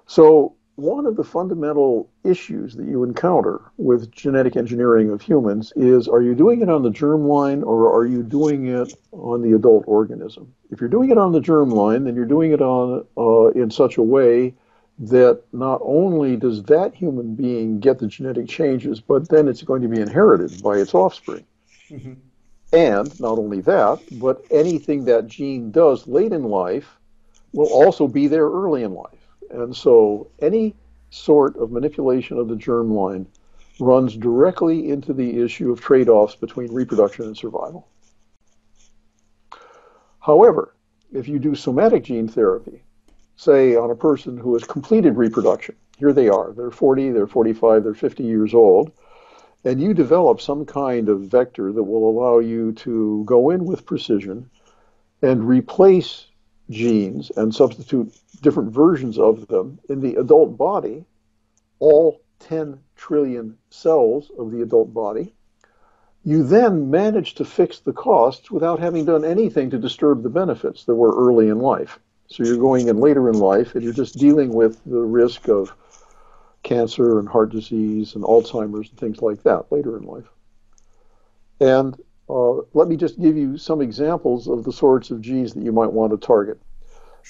So one of the fundamental issues that you encounter with genetic engineering of humans is are you doing it on the germline or are you doing it on the adult organism? If you're doing it on the germline, then you're doing it on uh, in such a way that not only does that human being get the genetic changes, but then it's going to be inherited by its offspring. Mm-hmm. And not only that, but anything that gene does late in life will also be there early in life. And so any sort of manipulation of the germline runs directly into the issue of trade offs between reproduction and survival. However, if you do somatic gene therapy, say, on a person who has completed reproduction. Here they are. They're 40, they're 45, they're 50 years old. And you develop some kind of vector that will allow you to go in with precision and replace genes and substitute different versions of them in the adult body, all 10 trillion cells of the adult body. You then manage to fix the costs without having done anything to disturb the benefits that were early in life. So you're going in later in life and you're just dealing with the risk of cancer and heart disease and Alzheimer's and things like that later in life. And uh, let me just give you some examples of the sorts of genes that you might want to target.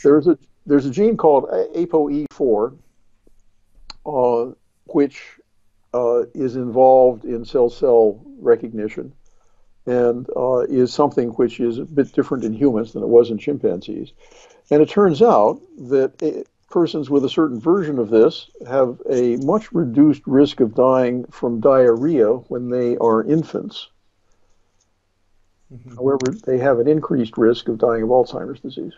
There's a there's a gene called ApoE4, uh, which uh, is involved in cell-cell recognition, and uh, is something which is a bit different in humans than it was in chimpanzees. And it turns out that it, uh, persons with a certain version of this have a much reduced risk of dying from diarrhea when they are infants. Mm-hmm. However, they have an increased risk of dying of Alzheimer's disease.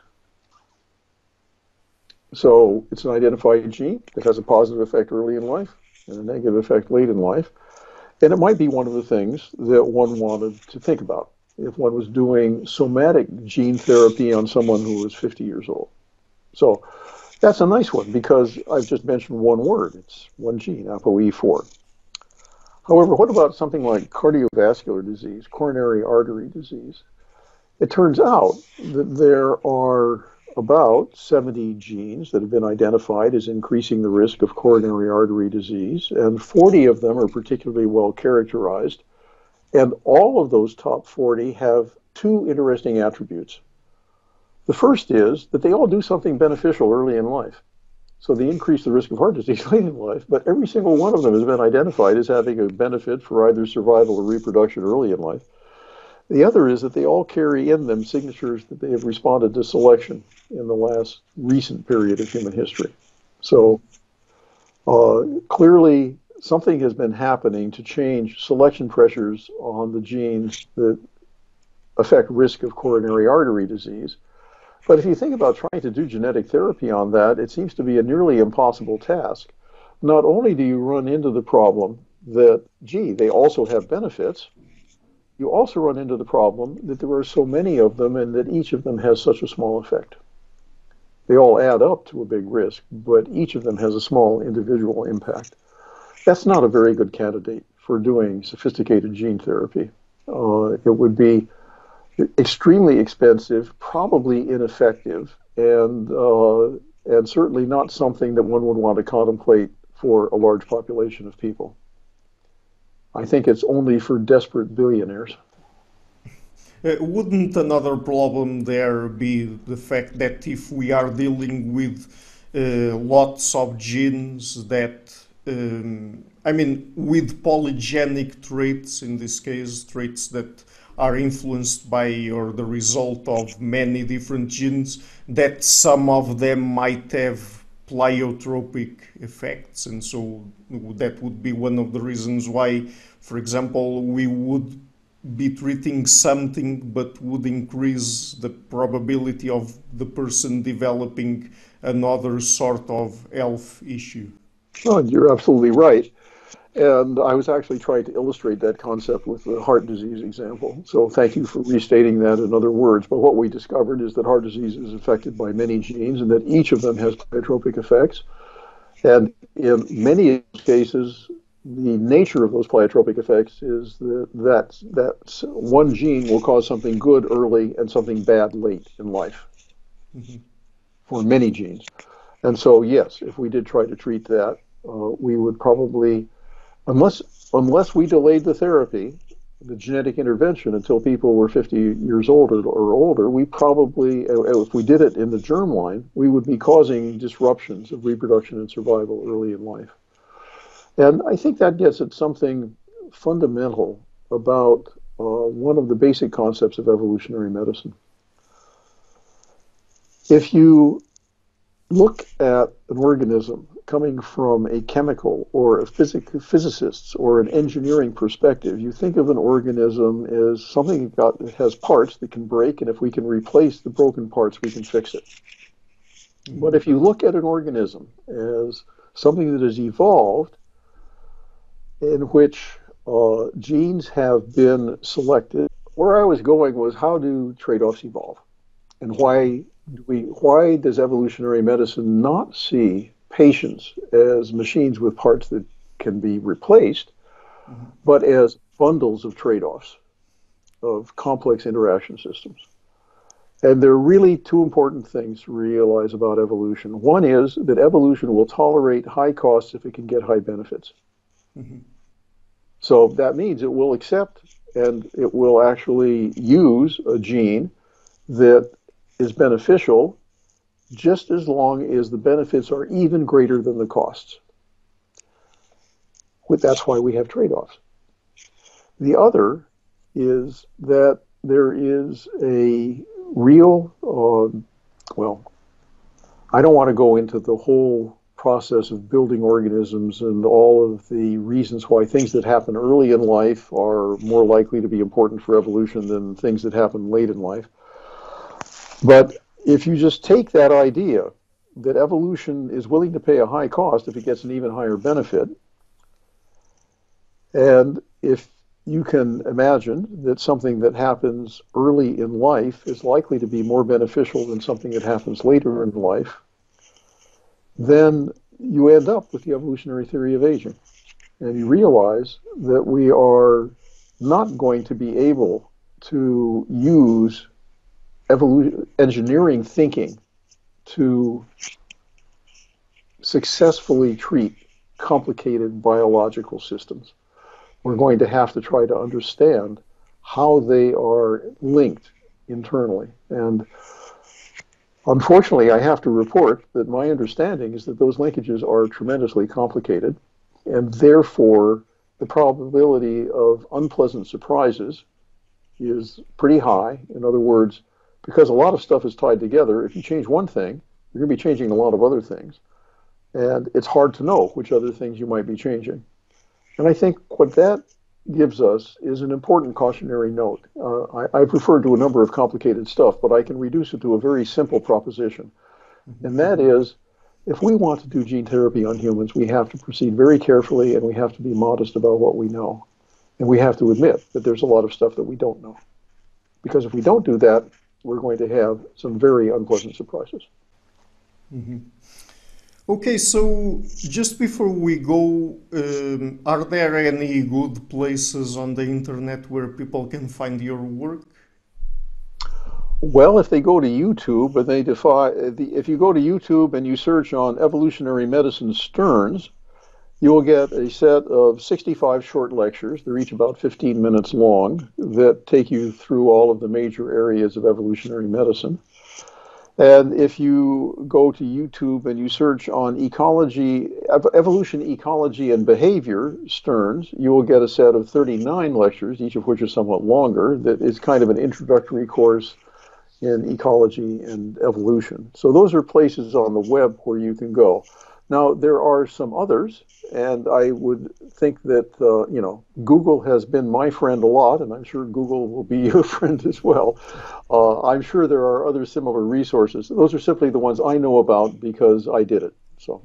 So it's an identified gene that has a positive effect early in life and a negative effect late in life. And it might be one of the things that one wanted to think about if one was doing somatic gene therapy on someone who was 50 years old. So that's a nice one because I've just mentioned one word. It's one gene, ApoE4. However, what about something like cardiovascular disease, coronary artery disease? It turns out that there are about 70 genes that have been identified as increasing the risk of coronary artery disease, and 40 of them are particularly well characterized. And all of those top 40 have two interesting attributes. The first is that they all do something beneficial early in life. So they increase the risk of heart disease late in life, but every single one of them has been identified as having a benefit for either survival or reproduction early in life. The other is that they all carry in them signatures that they have responded to selection in the last recent period of human history. So uh, clearly, something has been happening to change selection pressures on the genes that affect risk of coronary artery disease. But if you think about trying to do genetic therapy on that, it seems to be a nearly impossible task. Not only do you run into the problem that, gee, they also have benefits, you also run into the problem that there are so many of them and that each of them has such a small effect. They all add up to a big risk, but each of them has a small individual impact. That's not a very good candidate for doing sophisticated gene therapy. Uh, it would be extremely expensive, probably ineffective, and uh, and certainly not something that one would want to contemplate for a large population of people. I think it's only for desperate billionaires. Uh, wouldn't another problem there be the fact that if we are dealing with uh, lots of genes that, um, I mean, with polygenic traits, in this case, traits that are influenced by or the result of many different genes, that some of them might have pleiotropic effects. And so that would be one of the reasons why, for example, we would be treating something but would increase the probability of the person developing another sort of health issue. Oh, you're absolutely right. And I was actually trying to illustrate that concept with the heart disease example. So thank you for restating that in other words. But what we discovered is that heart disease is affected by many genes and that each of them has pleiotropic effects. And in many cases, the nature of those pleiotropic effects is that, that, one gene will cause something good early and something bad late in life mm-hmm. for many genes. And so, yes, if we did try to treat that, uh, we would probably unless unless we delayed the therapy, the genetic intervention until people were 50 years old or, older, we probably, if we did it in the germline, we would be causing disruptions of reproduction and survival early in life. And I think that gets at something fundamental about uh, one of the basic concepts of evolutionary medicine. If you look at an organism coming from a chemical or a physic- physicist's or an engineering perspective, you think of an organism as something that has parts that can break, and if we can replace the broken parts, we can fix it. But if you look at an organism as something that has evolved in which uh, genes have been selected, where I was going was how do trade-offs evolve, and why do we why does evolutionary medicine not see patients as machines with parts that can be replaced, mm-hmm. but as bundles of trade-offs of complex interaction systems? And there are really two important things to realize about evolution. One is that evolution will tolerate high costs if it can get high benefits. Mm-hmm. So that means it will accept and it will actually use a gene that is beneficial just as long as the benefits are even greater than the costs. That's why we have trade offs. The other is that there is a real, uh, well, I don't want to go into the whole process of building organisms and all of the reasons why things that happen early in life are more likely to be important for evolution than things that happen late in life. But if you just take that idea that evolution is willing to pay a high cost if it gets an even higher benefit, and if you can imagine that something that happens early in life is likely to be more beneficial than something that happens later in life, then you end up with the evolutionary theory of aging. And you realize that we are not going to be able to use evolution, engineering thinking to successfully treat complicated biological systems we're going to have to try to understand how they are linked internally. And unfortunately, I have to report that my understanding is that those linkages are tremendously complicated, and therefore the probability of unpleasant surprises is pretty high. In other words, because a lot of stuff is tied together, if you change one thing, you're going to be changing a lot of other things. And it's hard to know which other things you might be changing. And I think what that gives us is an important cautionary note. Uh, I, have referred to a number of complicated stuff, but I can reduce it to a very simple proposition. And that is if we want to do gene therapy on humans, we have to proceed very carefully and we have to be modest about what we know. And we have to admit that there's a lot of stuff that we don't know. Because if we don't do that, we're going to have some very unpleasant surprises. Mm-hmm. Okay, so just before we go, um, are there any good places on the internet where people can find your work? Well, if they go to YouTube and they defy, the if you go to YouTube and you search on evolutionary medicine Stearns, you will get a set of 65 short lectures. They're each about 15 minutes long that take you through all of the major areas of evolutionary medicine. And if you go to YouTube and you search on ecology, evolution, ecology, and behavior, Stearns, you will get a set of 39 lectures, each of which is somewhat longer, that is kind of an introductory course in ecology and evolution. So those are places on the web where you can go. Now, there are some others, and I would think that, uh, you know, Google has been my friend a lot, and I'm sure Google will be your friend as well. Uh, I'm sure there are other similar resources. Those are simply the ones I know about because I did it. So.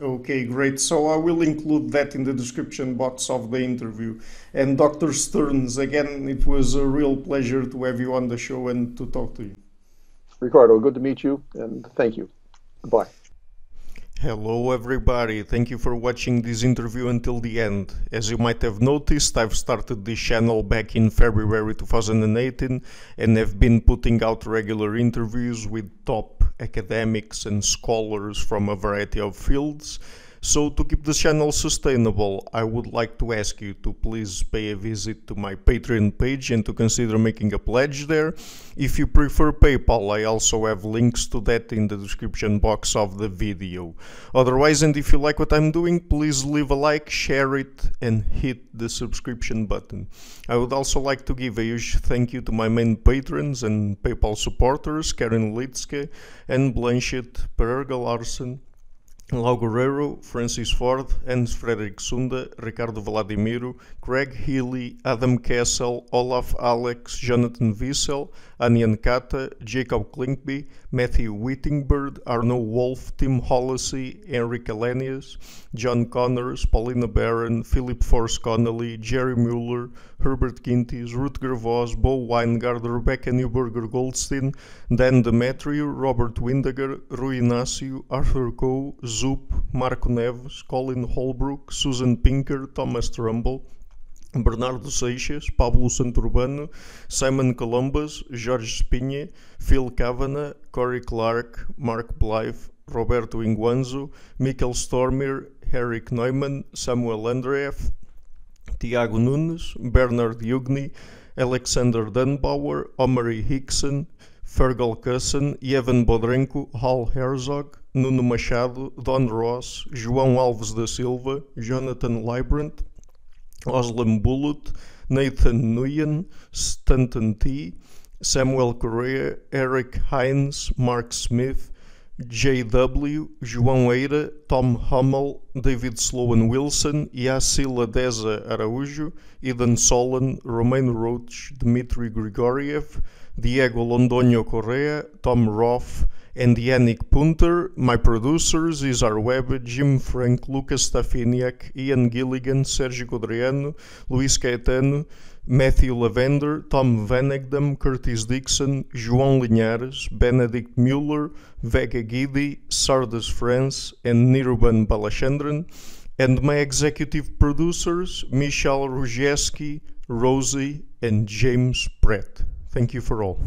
Okay, great. So I will include that in the description box of the interview. And Dr. Stearns, again, it was a real pleasure to have you on the show and to talk to you. Ricardo, good to meet you, and thank you. Goodbye. Hello everybody, thank you for watching this interview until the end. As you might have noticed, I've started this channel back in February 2018 and have been putting out regular interviews with top academics and scholars from a variety of fields so to keep the channel sustainable, I would like to ask you to please pay a visit to my Patreon page and to consider making a pledge there. If you prefer PayPal, I also have links to that in the description box of the video. Otherwise, and if you like what I'm doing, please leave a like, share it, and hit the subscription button. I would also like to give a huge thank you to my main patrons and PayPal supporters, Karin Lietzcke and Blanchett Pererga Larsen Lau Guerreiro, Francis Forde, Hans Frederick Sunda, Ricardo Vladimiro, Craig Healy, Adam Kessel, Olaf Alex, Jonathan Wiesel, Anian Kata, Jacob Klinkby, Matthew Whittingbird, Arno Wolf, Tim Hollesy, Henrik Ahlenius, John Connors, Paulina Barron, Philip Force Connolly, Jerry Mueller, Herbert Gintis, Rutger Voss, Bo Weingard, Rebecca Newberger Goldstein, Dan Demetriou, Robert Windiger, Rui Inácio, Arthur Coe, Zoop, Marco Neves, Colin Holbrook, Susan Pinker, Thomas Trumbull, Bernardo Seixas, Pablo Santurbano, Simon Columbus, Jorge Spinha, Phil Kavanagh, Corey Clark, Mark Blythe, Roberto Inguanzo, Michael Stormir, Eric Neumann, Samuel Andreev, Tiago Nunes, Bernard Yugni, Alexander Dunbauer, Omari Hickson, Fergal Cusson, Evan Bodrenko, Hal Herzog, Nuno Machado, Don Ross, João Alves da Silva, Jonathan Librant, Oslam Bullitt, Nathan Nguyen, Stanton T, Samuel Correa, Eric Hines, Mark Smith, J.W., João Eira, Tom Hummel, David Sloan Wilson, Yassila Deza Araújo, Eden Solan, Romain Roach, Dmitry Grigoriev, Diego Londonio Correa, Tom Roth, and Yannick Punter. My producers is our web, Jim Frank, Lucas Stafiniak, Ian Gilligan, Sergio Codriano, Luís Caetano, Matthew Lavender, Tom Vanegdam, Curtis Dixon, João Linhares, Benedict Mueller, Vega Guidi, Sardas France, and Niruban Balachandran, and my executive producers, Michal Ruzieski, Rosie, and James Brett. Thank you for all.